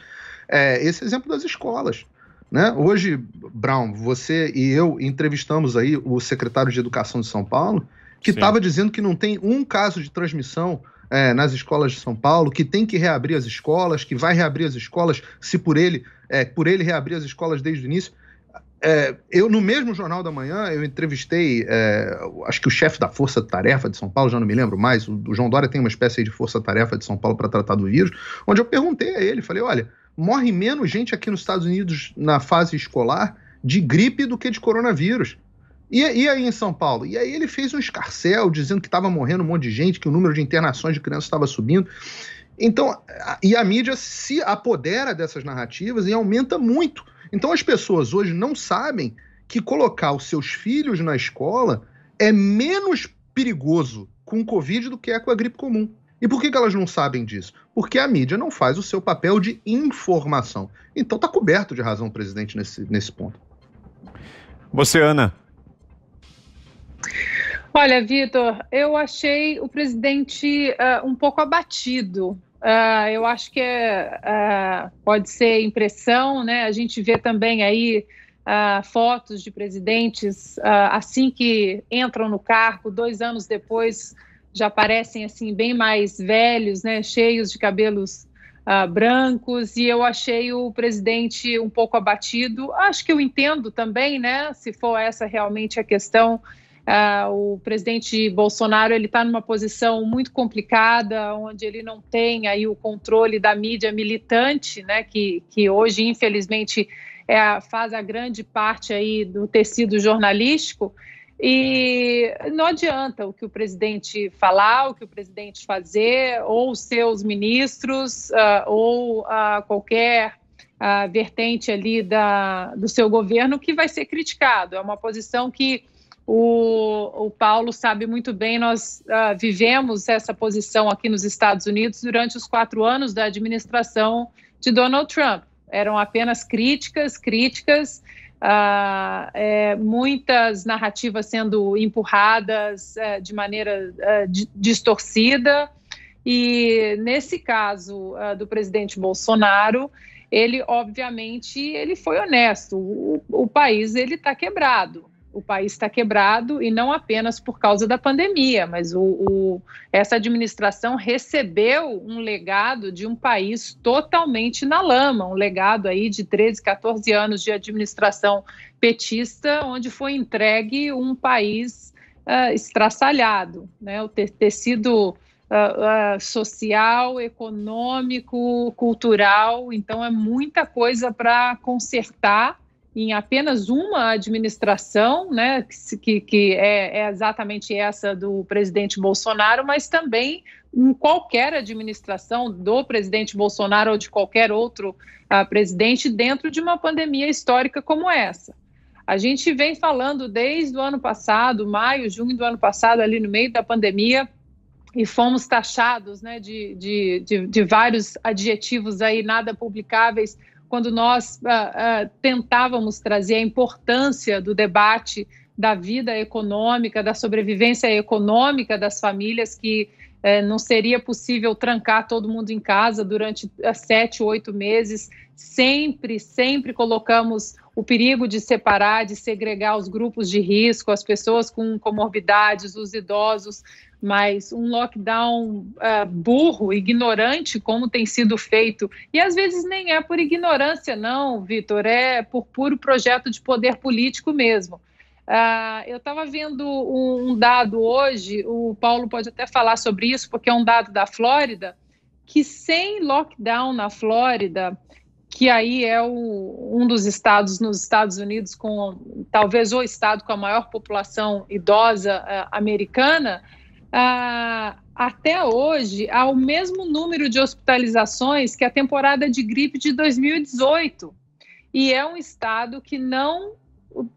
é esse exemplo das escolas. Né? Hoje, Brown, você e eu entrevistamos aí o secretário de Educação de São Paulo, que estava dizendo que não tem um caso de transmissão é, nas escolas de São Paulo, que tem que reabrir as escolas, que vai reabrir as escolas, se por ele, é, por ele reabrir as escolas desde o início. É, eu, no mesmo Jornal da Manhã, eu entrevistei, é, acho que o chefe da Força Tarefa de São Paulo, já não me lembro mais, o, o João Dória tem uma espécie de Força Tarefa de São Paulo para tratar do vírus, onde eu perguntei a ele, falei, olha, morre menos gente aqui nos Estados Unidos na fase escolar de gripe do que de coronavírus. E, e aí em São Paulo? E aí ele fez um escarcel dizendo que estava morrendo um monte de gente, que o número de internações de crianças estava subindo. Então, e a mídia se apodera dessas narrativas e aumenta muito. Então as pessoas hoje não sabem que colocar os seus filhos na escola é menos perigoso com o Covid do que é com a gripe comum. E por que, que elas não sabem disso? Porque a mídia não faz o seu papel de informação. Então está coberto de razão o presidente nesse, nesse ponto. Você, Ana. Olha, Vitor, eu achei o presidente uh, um pouco abatido. Uh, eu acho que é, uh, pode ser impressão, né? A gente vê também aí fotos de presidentes assim que entram no cargo, dois anos depois já parecem assim bem mais velhos, né, cheios de cabelos uh, brancos, e eu achei o presidente um pouco abatido. Acho que eu entendo também, né, se for essa realmente a questão. Uh, o presidente Bolsonaro ele está numa posição muito complicada, onde ele não tem aí o controle da mídia militante, né, que, que hoje infelizmente é, faz a grande parte aí do tecido jornalístico. E não adianta o que o presidente falar, o que o presidente fazer, ou seus ministros, uh, ou uh, qualquer vertente ali da, do seu governo que vai ser criticado. É uma posição que o, o Paulo sabe muito bem. Nós vivemos essa posição aqui nos Estados Unidos durante os quatro anos da administração de Donald Trump. Eram apenas críticas, críticas Uh, é, muitas narrativas sendo empurradas uh, de maneira uh, distorcida. E nesse caso do presidente Bolsonaro, ele obviamente ele foi honesto. O, o país ele está quebrado o país está quebrado e não apenas por causa da pandemia, mas o, o, essa administração recebeu um legado de um país totalmente na lama, um legado aí de 13, 14 anos de administração petista, onde foi entregue um país uh, estraçalhado, né? o tecido uh, uh, social, econômico, cultural, então é muita coisa para consertar em apenas uma administração, né, que, que é, é, exatamente essa do presidente Bolsonaro, mas também em qualquer administração do presidente Bolsonaro ou de qualquer outro uh, presidente dentro de uma pandemia histórica como essa. A gente vem falando desde o ano passado, maio, junho do ano passado, ali no meio da pandemia, e fomos taxados né, de, de, de, de vários adjetivos aí nada publicáveis quando nós uh, uh, tentávamos trazer a importância do debate da vida econômica, da sobrevivência econômica das famílias, que uh, não seria possível trancar todo mundo em casa durante sete, oito meses. Sempre, sempre colocamos o perigo de separar, de segregar os grupos de risco, as pessoas com comorbidades, os idosos, mas um lockdown uh, burro, ignorante, como tem sido feito, e às vezes nem é por ignorância, não, Vitor, é por puro projeto de poder político mesmo. Uh, eu estava vendo um, um, dado hoje, o Paulo pode até falar sobre isso, porque é um dado da Flórida, que sem lockdown na Flórida, que aí é o, um dos estados nos Estados Unidos com talvez o estado com a maior população idosa uh, americana, ah, até hoje há o mesmo número de hospitalizações que a temporada de gripe de 2018. E é um estado que não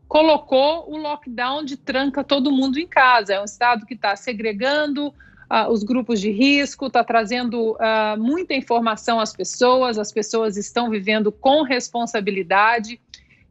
colocou o lockdown de tranca todo mundo em casa. É um estado que está segregando uh, os grupos de risco, está trazendo uh, muita informação às pessoas, as pessoas estão vivendo com responsabilidade.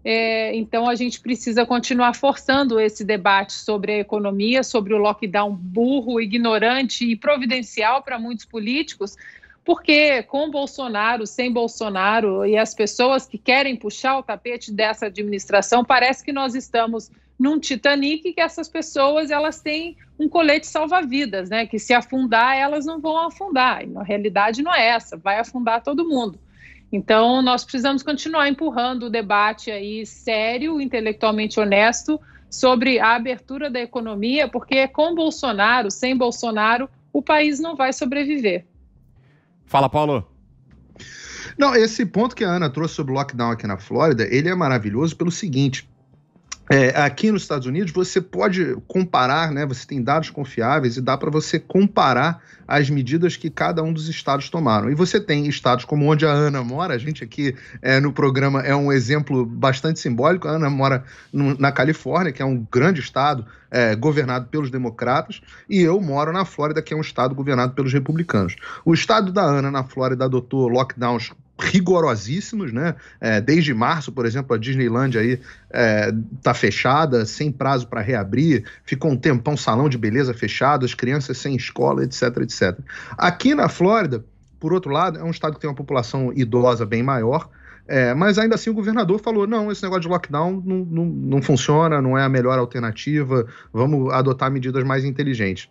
É, então, a gente precisa continuar forçando esse debate sobre a economia, sobre o lockdown burro, ignorante e providencial para muitos políticos, porque com Bolsonaro, sem Bolsonaro e as pessoas que querem puxar o tapete dessa administração, parece que nós estamos num Titanic que essas pessoas elas têm um colete salva-vidas, né? Que se afundar elas não vão afundar. E na realidade não é essa, vai afundar todo mundo. Então, nós precisamos continuar empurrando o debate aí sério, intelectualmente honesto, sobre a abertura da economia, porque com Bolsonaro, sem Bolsonaro, o país não vai sobreviver. Fala, Paulo. Não, esse ponto que a Ana trouxe sobre o lockdown aqui na Flórida, ele é maravilhoso pelo seguinte: é, aqui nos Estados Unidos você pode comparar, né? Você tem dados confiáveis e dá para você comparar as medidas que cada um dos estados tomaram. E você tem estados como onde a Ana mora, a gente aqui é, no programa é um exemplo bastante simbólico. A Ana mora no, na Califórnia, que é um grande estado é, governado pelos democratas, e eu moro na Flórida, que é um estado governado pelos republicanos. O estado da Ana na Flórida adotou lockdowns rigorosíssimos, né? É, desde março, por exemplo, a Disneyland aí é, fechada, sem prazo para reabrir, ficou um tempão salão de beleza fechado, as crianças sem escola, etc, etc. Aqui na Flórida, por outro lado, é um estado que tem uma população idosa bem maior, é, mas ainda assim o governador falou: não, esse negócio de lockdown não, não, não funciona, não é a melhor alternativa, vamos adotar medidas mais inteligentes.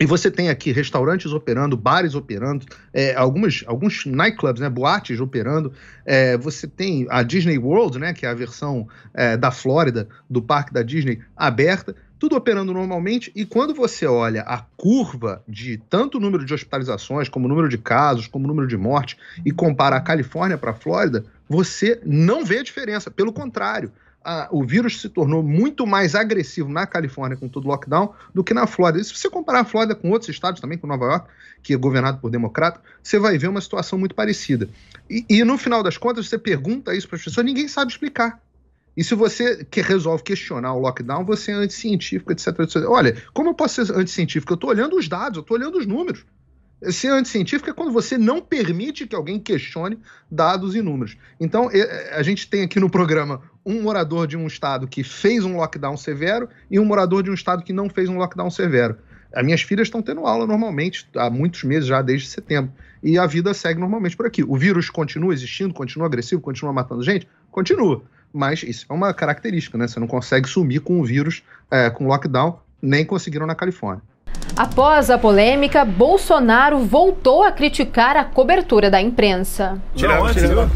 E você tem aqui restaurantes operando, bares operando, é, algumas, alguns nightclubs, né, boates operando. É, você tem a Disney World, né, que é a versão é, da Flórida do parque da Disney aberta, tudo operando normalmente. E quando você olha a curva de tanto número de hospitalizações, como número de casos, como número de mortes, e compara a Califórnia para a Flórida, você não vê a diferença. Pelo contrário, a, o vírus se tornou muito mais agressivo na Califórnia com todo o lockdown do que na Flórida. E se você comparar a Flórida com outros estados também, com Nova York, que é governado por democrata, você vai ver uma situação muito parecida. E, e no final das contas, você pergunta isso para as pessoas, ninguém sabe explicar. E se você que resolve questionar o lockdown, você é anticientífico, etc, etc. Olha, como eu posso ser anticientífico? Eu estou olhando os dados, eu estou olhando os números. Ser anticientífico é quando você não permite que alguém questione dados e números. Então, a gente tem aqui no programa um morador de um estado que fez um lockdown severo e um morador de um estado que não fez um lockdown severo. As minhas filhas estão tendo aula normalmente, há muitos meses já, desde setembro. E a vida segue normalmente por aqui. O vírus continua existindo, continua agressivo, continua matando gente? Continua. Mas isso é uma característica, né? Você não consegue sumir com o vírus, é, com lockdown, nem conseguiram na Califórnia. Após a polêmica, Bolsonaro voltou a criticar a cobertura da imprensa. Tira, tira.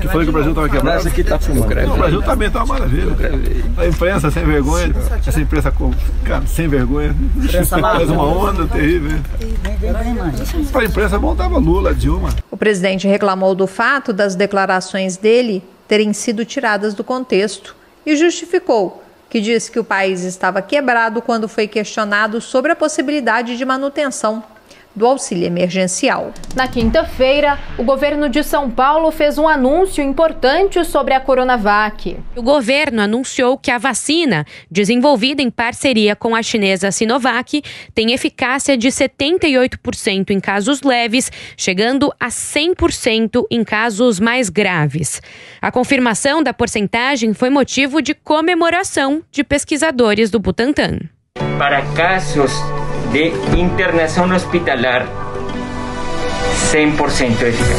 Que falou que o Brasil estava quebrado. Essa aqui tá filmando. o Brasil também tá uma maravilha. A imprensa sem vergonha, essa imprensa cara, sem vergonha. Faz uma onda terrível. Para a imprensa montava Lula, Dilma. O presidente reclamou do fato das declarações dele terem sido tiradas do contexto e justificou que diz que o país estava quebrado quando foi questionado sobre a possibilidade de manutenção do auxílio emergencial. Na quinta-feira, o governo de São Paulo fez um anúncio importante sobre a Coronavac. O governo anunciou que a vacina, desenvolvida em parceria com a chinesa Sinovac, tem eficácia de 78% em casos leves, chegando a 100% em casos mais graves. A confirmação da porcentagem foi motivo de comemoração de pesquisadores do Butantan. Para casos de internação hospitalar 100% eficaz.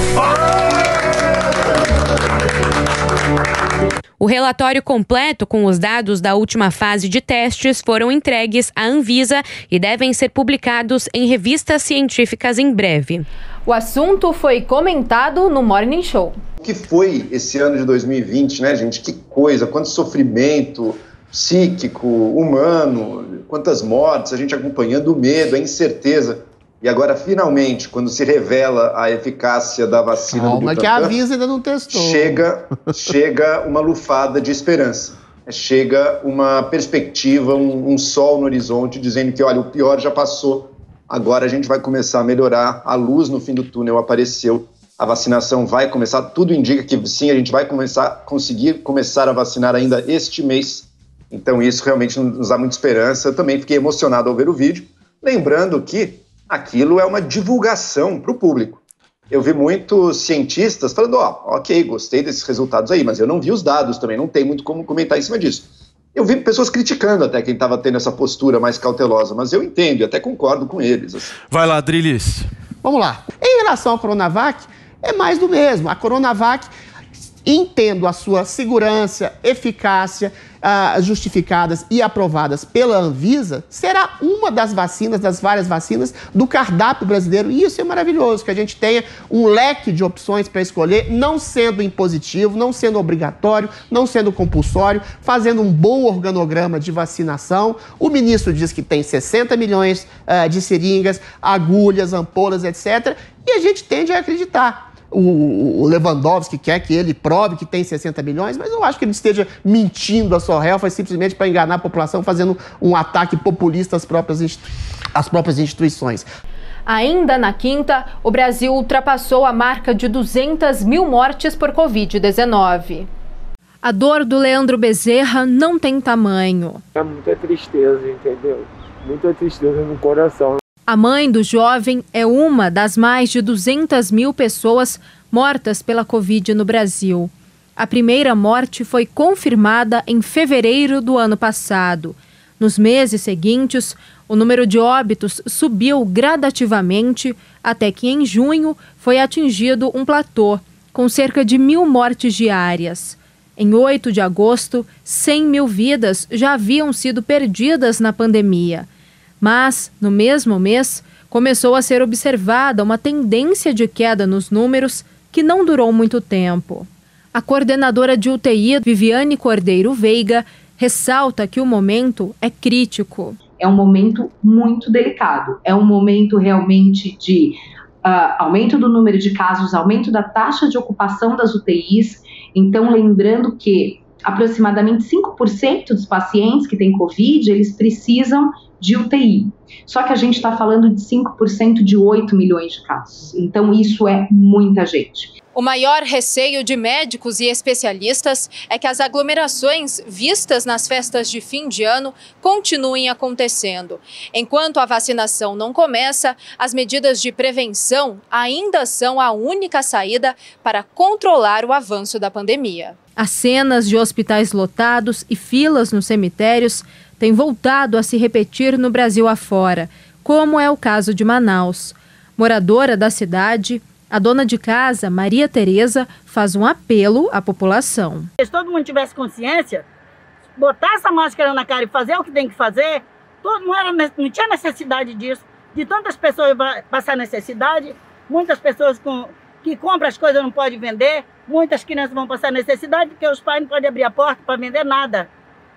O relatório completo com os dados da última fase de testes foram entregues à Anvisa e devem ser publicados em revistas científicas em breve. O assunto foi comentado no Morning Show. O que foi esse ano de 2020, né, gente? Que coisa, quanto sofrimento psíquico, humano, quantas mortes, a gente acompanhando o medo, a incerteza. E agora, finalmente, quando se revela a eficácia da vacina Calma do Butantan, que a Avisa ainda não testou. chega, chega uma lufada de esperança. Chega uma perspectiva, um, um sol no horizonte, dizendo que, olha, o pior já passou, agora a gente vai começar a melhorar, a luz no fim do túnel apareceu, a vacinação vai começar, tudo indica que sim, a gente vai começar, conseguir começar a vacinar ainda este mês, então isso realmente nos dá muita esperança. Eu também fiquei emocionado ao ver o vídeo, lembrando que aquilo é uma divulgação para o público. Eu vi muitos cientistas falando, ó, oh, ok, gostei desses resultados aí, mas eu não vi os dados também, não tem muito como comentar em cima disso. Eu vi pessoas criticando até quem estava tendo essa postura mais cautelosa, mas eu entendo e até concordo com eles. Assim. Vai lá, Drilis. Vamos lá. Em relação à Coronavac, é mais do mesmo. A Coronavac, entendo a sua segurança, eficácia, uh, justificadas e aprovadas pela Anvisa, será uma das vacinas, das várias vacinas do cardápio brasileiro. E isso é maravilhoso, que a gente tenha um leque de opções para escolher, não sendo impositivo, não sendo obrigatório, não sendo compulsório, fazendo um bom organograma de vacinação. O ministro diz que tem 60 milhões uh, de seringas, agulhas, ampolas, etc. E a gente tende a acreditar o, Lewandowski quer que ele prove que tem 60 milhões, mas eu acho que ele esteja mentindo a sua réu, foi simplesmente para enganar a população, fazendo um ataque populista às próprias, às próprias instituições. Ainda na quinta, o Brasil ultrapassou a marca de 200 mil mortes por Covid-19. A dor do Leandro Bezerra não tem tamanho. É muita tristeza, entendeu? Muita tristeza no coração. A mãe do jovem é uma das mais de 200 mil pessoas mortas pela Covid no Brasil. A primeira morte foi confirmada em fevereiro do ano passado. Nos meses seguintes, o número de óbitos subiu gradativamente até que em junho foi atingido um platô, com cerca de mil mortes diárias. Em 8 de agosto, 100 mil vidas já haviam sido perdidas na pandemia. Mas, no mesmo mês, começou a ser observada uma tendência de queda nos números que não durou muito tempo. A coordenadora de UTI, Viviane Cordeiro Veiga, ressalta que o momento é crítico. É um momento muito delicado, é um momento realmente de uh, aumento do número de casos, aumento da taxa de ocupação das UTIs. Então, lembrando que aproximadamente 5% dos pacientes que têm Covid, eles precisam de UTI. Só que a gente está falando de 5% de 8 milhões de casos. Então, isso é muita gente. O maior receio de médicos e especialistas é que as aglomerações vistas nas festas de fim de ano continuem acontecendo. Enquanto a vacinação não começa, as medidas de prevenção ainda são a única saída para controlar o avanço da pandemia. As cenas de hospitais lotados e filas nos cemitérios têm voltado a se repetir no Brasil afora, como é o caso de Manaus. Moradora da cidade, a dona de casa, Maria Tereza, faz um apelo à população. Se todo mundo tivesse consciência, botar essa máscara na cara e fazer o que tem que fazer, todo, não, era, não tinha necessidade disso, de tantas pessoas passar necessidade, muitas pessoas com, que compram as coisas não podem vender, muitas crianças vão passar necessidade porque os pais não podem abrir a porta para vender nada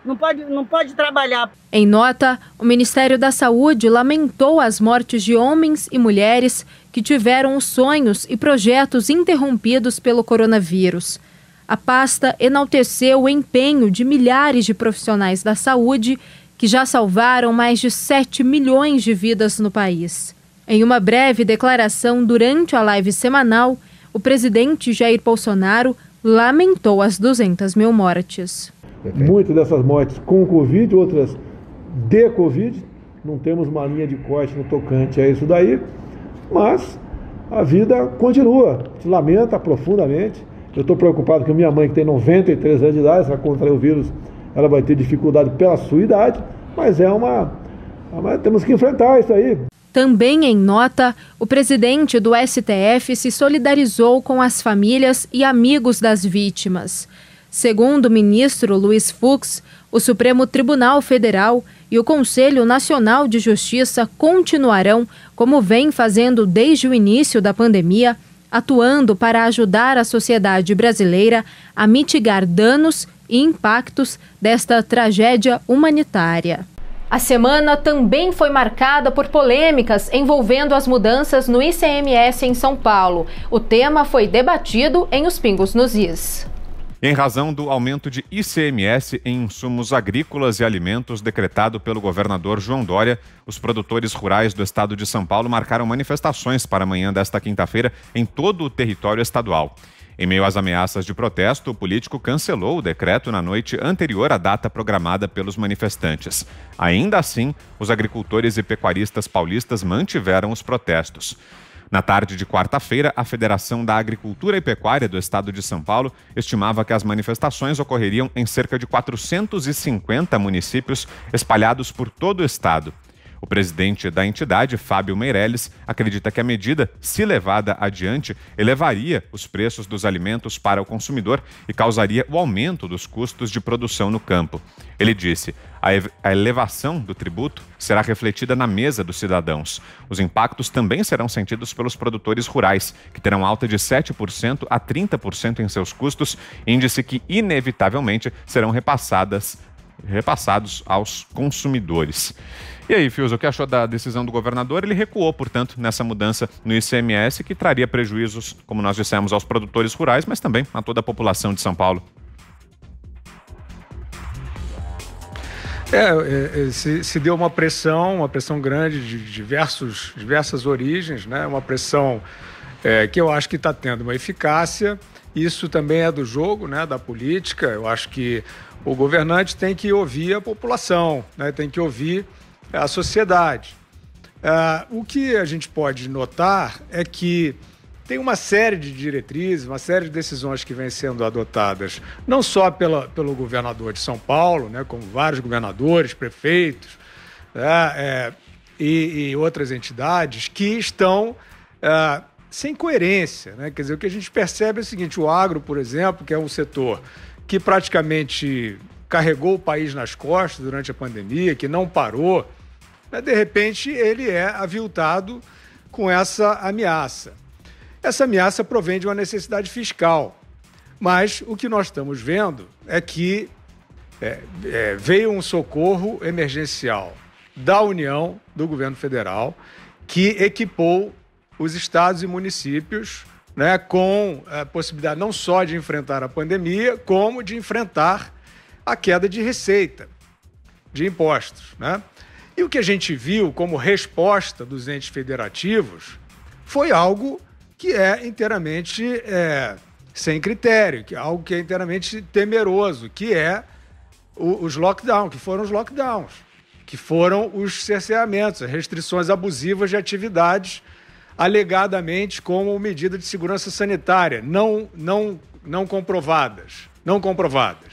não pode, não pode trabalhar. Em nota, o Ministério da Saúde lamentou as mortes de homens e mulheres que tiveram os sonhos e projetos interrompidos pelo coronavírus. A pasta enalteceu o empenho de milhares de profissionais da saúde que já salvaram mais de 7 milhões de vidas no país. Em uma breve declaração durante a live semanal, o presidente Jair Bolsonaro lamentou as 200 mil mortes. Muitas dessas mortes com Covid, outras de Covid. Não temos uma linha de corte no tocante a isso daí, mas a vida continua. Se lamenta profundamente. Eu estou preocupado com minha mãe, que tem 93 anos de idade, se ela contrair o vírus, ela vai ter dificuldade pela sua idade, mas é uma. Mas temos que enfrentar isso aí. Também em nota, o presidente do STF se solidarizou com as famílias e amigos das vítimas. Segundo o ministro Luiz Fux, o Supremo Tribunal Federal e o Conselho Nacional de Justiça continuarão, como vem fazendo desde o início da pandemia, atuando para ajudar a sociedade brasileira a mitigar danos e impactos desta tragédia humanitária. A semana também foi marcada por polêmicas envolvendo as mudanças no ICMS em São Paulo. O tema foi debatido em Os Pingos nos Is. Em razão do aumento de ICMS em insumos agrícolas e alimentos decretado pelo governador João Dória, os produtores rurais do estado de São Paulo marcaram manifestações para amanhã desta quinta-feira em todo o território estadual. Em meio às ameaças de protesto, o político cancelou o decreto na noite anterior à data programada pelos manifestantes. Ainda assim, os agricultores e pecuaristas paulistas mantiveram os protestos. Na tarde de quarta-feira, a Federação da Agricultura e Pecuária do Estado de São Paulo estimava que as manifestações ocorreriam em cerca de 450 municípios espalhados por todo o estado. O presidente da entidade, Fábio Meirelles, acredita que a medida, se levada adiante, elevaria os preços dos alimentos para o consumidor e causaria o aumento dos custos de produção no campo. Ele disse: a elevação do tributo será refletida na mesa dos cidadãos. Os impactos também serão sentidos pelos produtores rurais, que terão alta de 7% a 30% em seus custos, índice que inevitavelmente serão repassadas repassados aos consumidores. E aí, Fios, o que achou da decisão do governador? Ele recuou, portanto, nessa mudança no ICMS, que traria prejuízos, como nós dissemos, aos produtores rurais, mas também a toda a população de São Paulo. É, é, é se, se, deu uma pressão, uma pressão grande de diversos, diversas origens, né? uma pressão é, que eu acho que está tendo uma eficácia. Isso também é do jogo, né? da política. Eu acho que o governante tem que ouvir a população, né? tem que ouvir a sociedade. Uh, o que a gente pode notar é que tem uma série de diretrizes, uma série de decisões que vêm sendo adotadas, não só pela, pelo governador de São Paulo, né, como vários governadores, prefeitos né, é, e, e, outras entidades, que estão é, sem coerência. Né? Quer dizer, o que a gente percebe é o seguinte: o agro, por exemplo, que é um setor que praticamente carregou o país nas costas durante a pandemia, que não parou né, de repente ele é aviltado com essa ameaça. Essa ameaça provém de uma necessidade fiscal. Mas o que nós estamos vendo é que é, é, veio um socorro emergencial da União, do governo federal, que equipou os estados e municípios né, com a possibilidade não só de enfrentar a pandemia, como de enfrentar a queda de receita de impostos. Né? E o que a gente viu como resposta dos entes federativos foi algo que é inteiramente é, sem critério, que é algo que é inteiramente temeroso, que é o, os lockdowns, que foram os lockdowns, que foram os cerceamentos, as restrições abusivas de atividades, alegadamente como medida de segurança sanitária, não, não, não comprovadas, não comprovadas.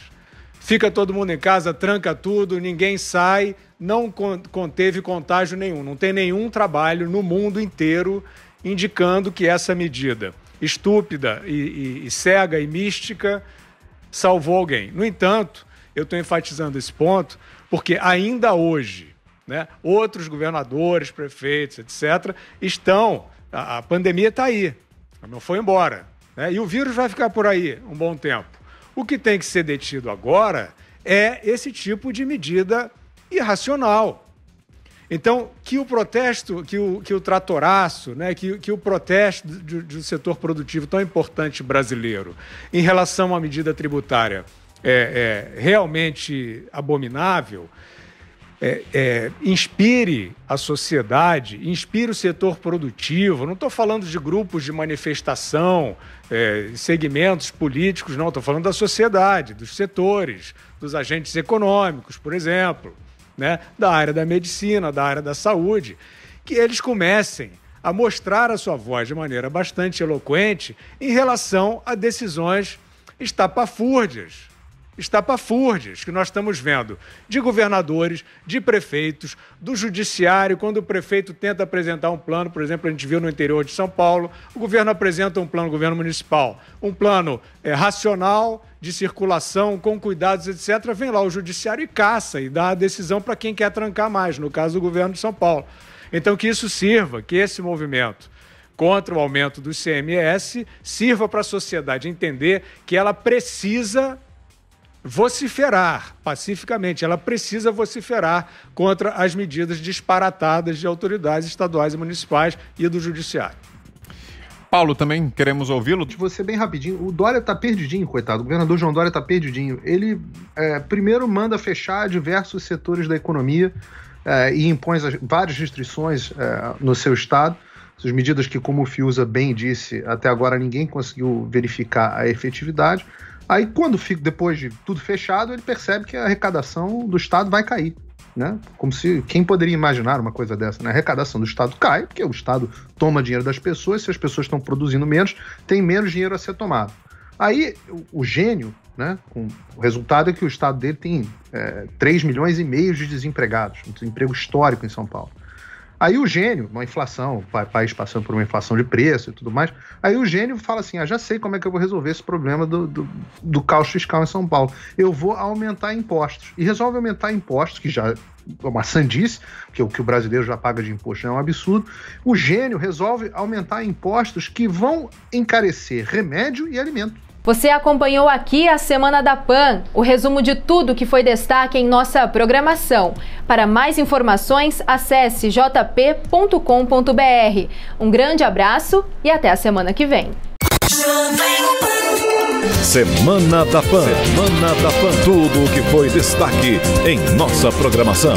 Fica todo mundo em casa, tranca tudo, ninguém sai, não conteve contágio nenhum. Não tem nenhum trabalho no mundo inteiro indicando que essa medida estúpida e, e, e cega e mística salvou alguém. No entanto, eu estou enfatizando esse ponto porque ainda hoje, né, outros governadores, prefeitos, etc., estão. A, a pandemia está aí, não foi embora. Né, e o vírus vai ficar por aí um bom tempo. O que tem que ser detido agora é esse tipo de medida irracional. Então, que o protesto, que o, que o tratoraço, né, que, que o protesto do, do setor produtivo tão importante brasileiro em relação à medida tributária é, é realmente abominável, é, é, inspire a sociedade, inspire o setor produtivo. Não estou falando de grupos de manifestação, é, segmentos políticos, não. Estou falando da sociedade, dos setores, dos agentes econômicos, por exemplo, né? da área da medicina, da área da saúde, que eles comecem a mostrar a sua voz de maneira bastante eloquente em relação a decisões estapafúrdias estapafúrdias que nós estamos vendo de governadores, de prefeitos, do judiciário, quando o prefeito tenta apresentar um plano, por exemplo, a gente viu no interior de São Paulo, o governo apresenta um plano, o governo municipal, um plano é, racional de circulação, com cuidados, etc. Vem lá o judiciário e caça e dá a decisão para quem quer trancar mais, no caso do governo de São Paulo. Então, que isso sirva, que esse movimento contra o aumento do CMS sirva para a sociedade entender que ela precisa vociferar pacificamente, ela precisa vociferar contra as medidas disparatadas de autoridades estaduais e municipais e do judiciário. Paulo, também queremos ouvi-lo. Você bem rapidinho. O Dória tá perdidinho, coitado. O governador João Dória tá perdidinho. Ele é, primeiro manda fechar diversos setores da economia é, e impõe várias restrições é, no seu estado. Essas medidas que, como o Fiuza bem disse, até agora ninguém conseguiu verificar a efetividade. Aí, quando fica depois de tudo fechado, ele percebe que a arrecadação do Estado vai cair. Né? Como se quem poderia imaginar uma coisa dessa, né? A arrecadação do Estado cai, porque o Estado toma dinheiro das pessoas, se as pessoas estão produzindo menos, tem menos dinheiro a ser tomado. Aí o, o gênio, né? Com, o resultado é que o Estado dele tem é, 3 milhões e meio de desempregados, um desemprego histórico em São Paulo. Aí o gênio, uma inflação, país passando por uma inflação de preço e tudo mais, aí o gênio fala assim: ah, já sei como é que eu vou resolver esse problema do, do, do caos fiscal em São Paulo. Eu vou aumentar impostos. E resolve aumentar impostos, que já é uma sandice, porque o que o brasileiro já paga de imposto é um absurdo. O gênio resolve aumentar impostos que vão encarecer remédio e alimento. Você acompanhou aqui a Semana da PAN, o resumo de tudo que foi destaque em nossa programação. Para mais informações, acesse jp.com.br. Um grande abraço e até a semana que vem. Semana da PAN. Semana da PAN. Tudo o que foi destaque em nossa programação.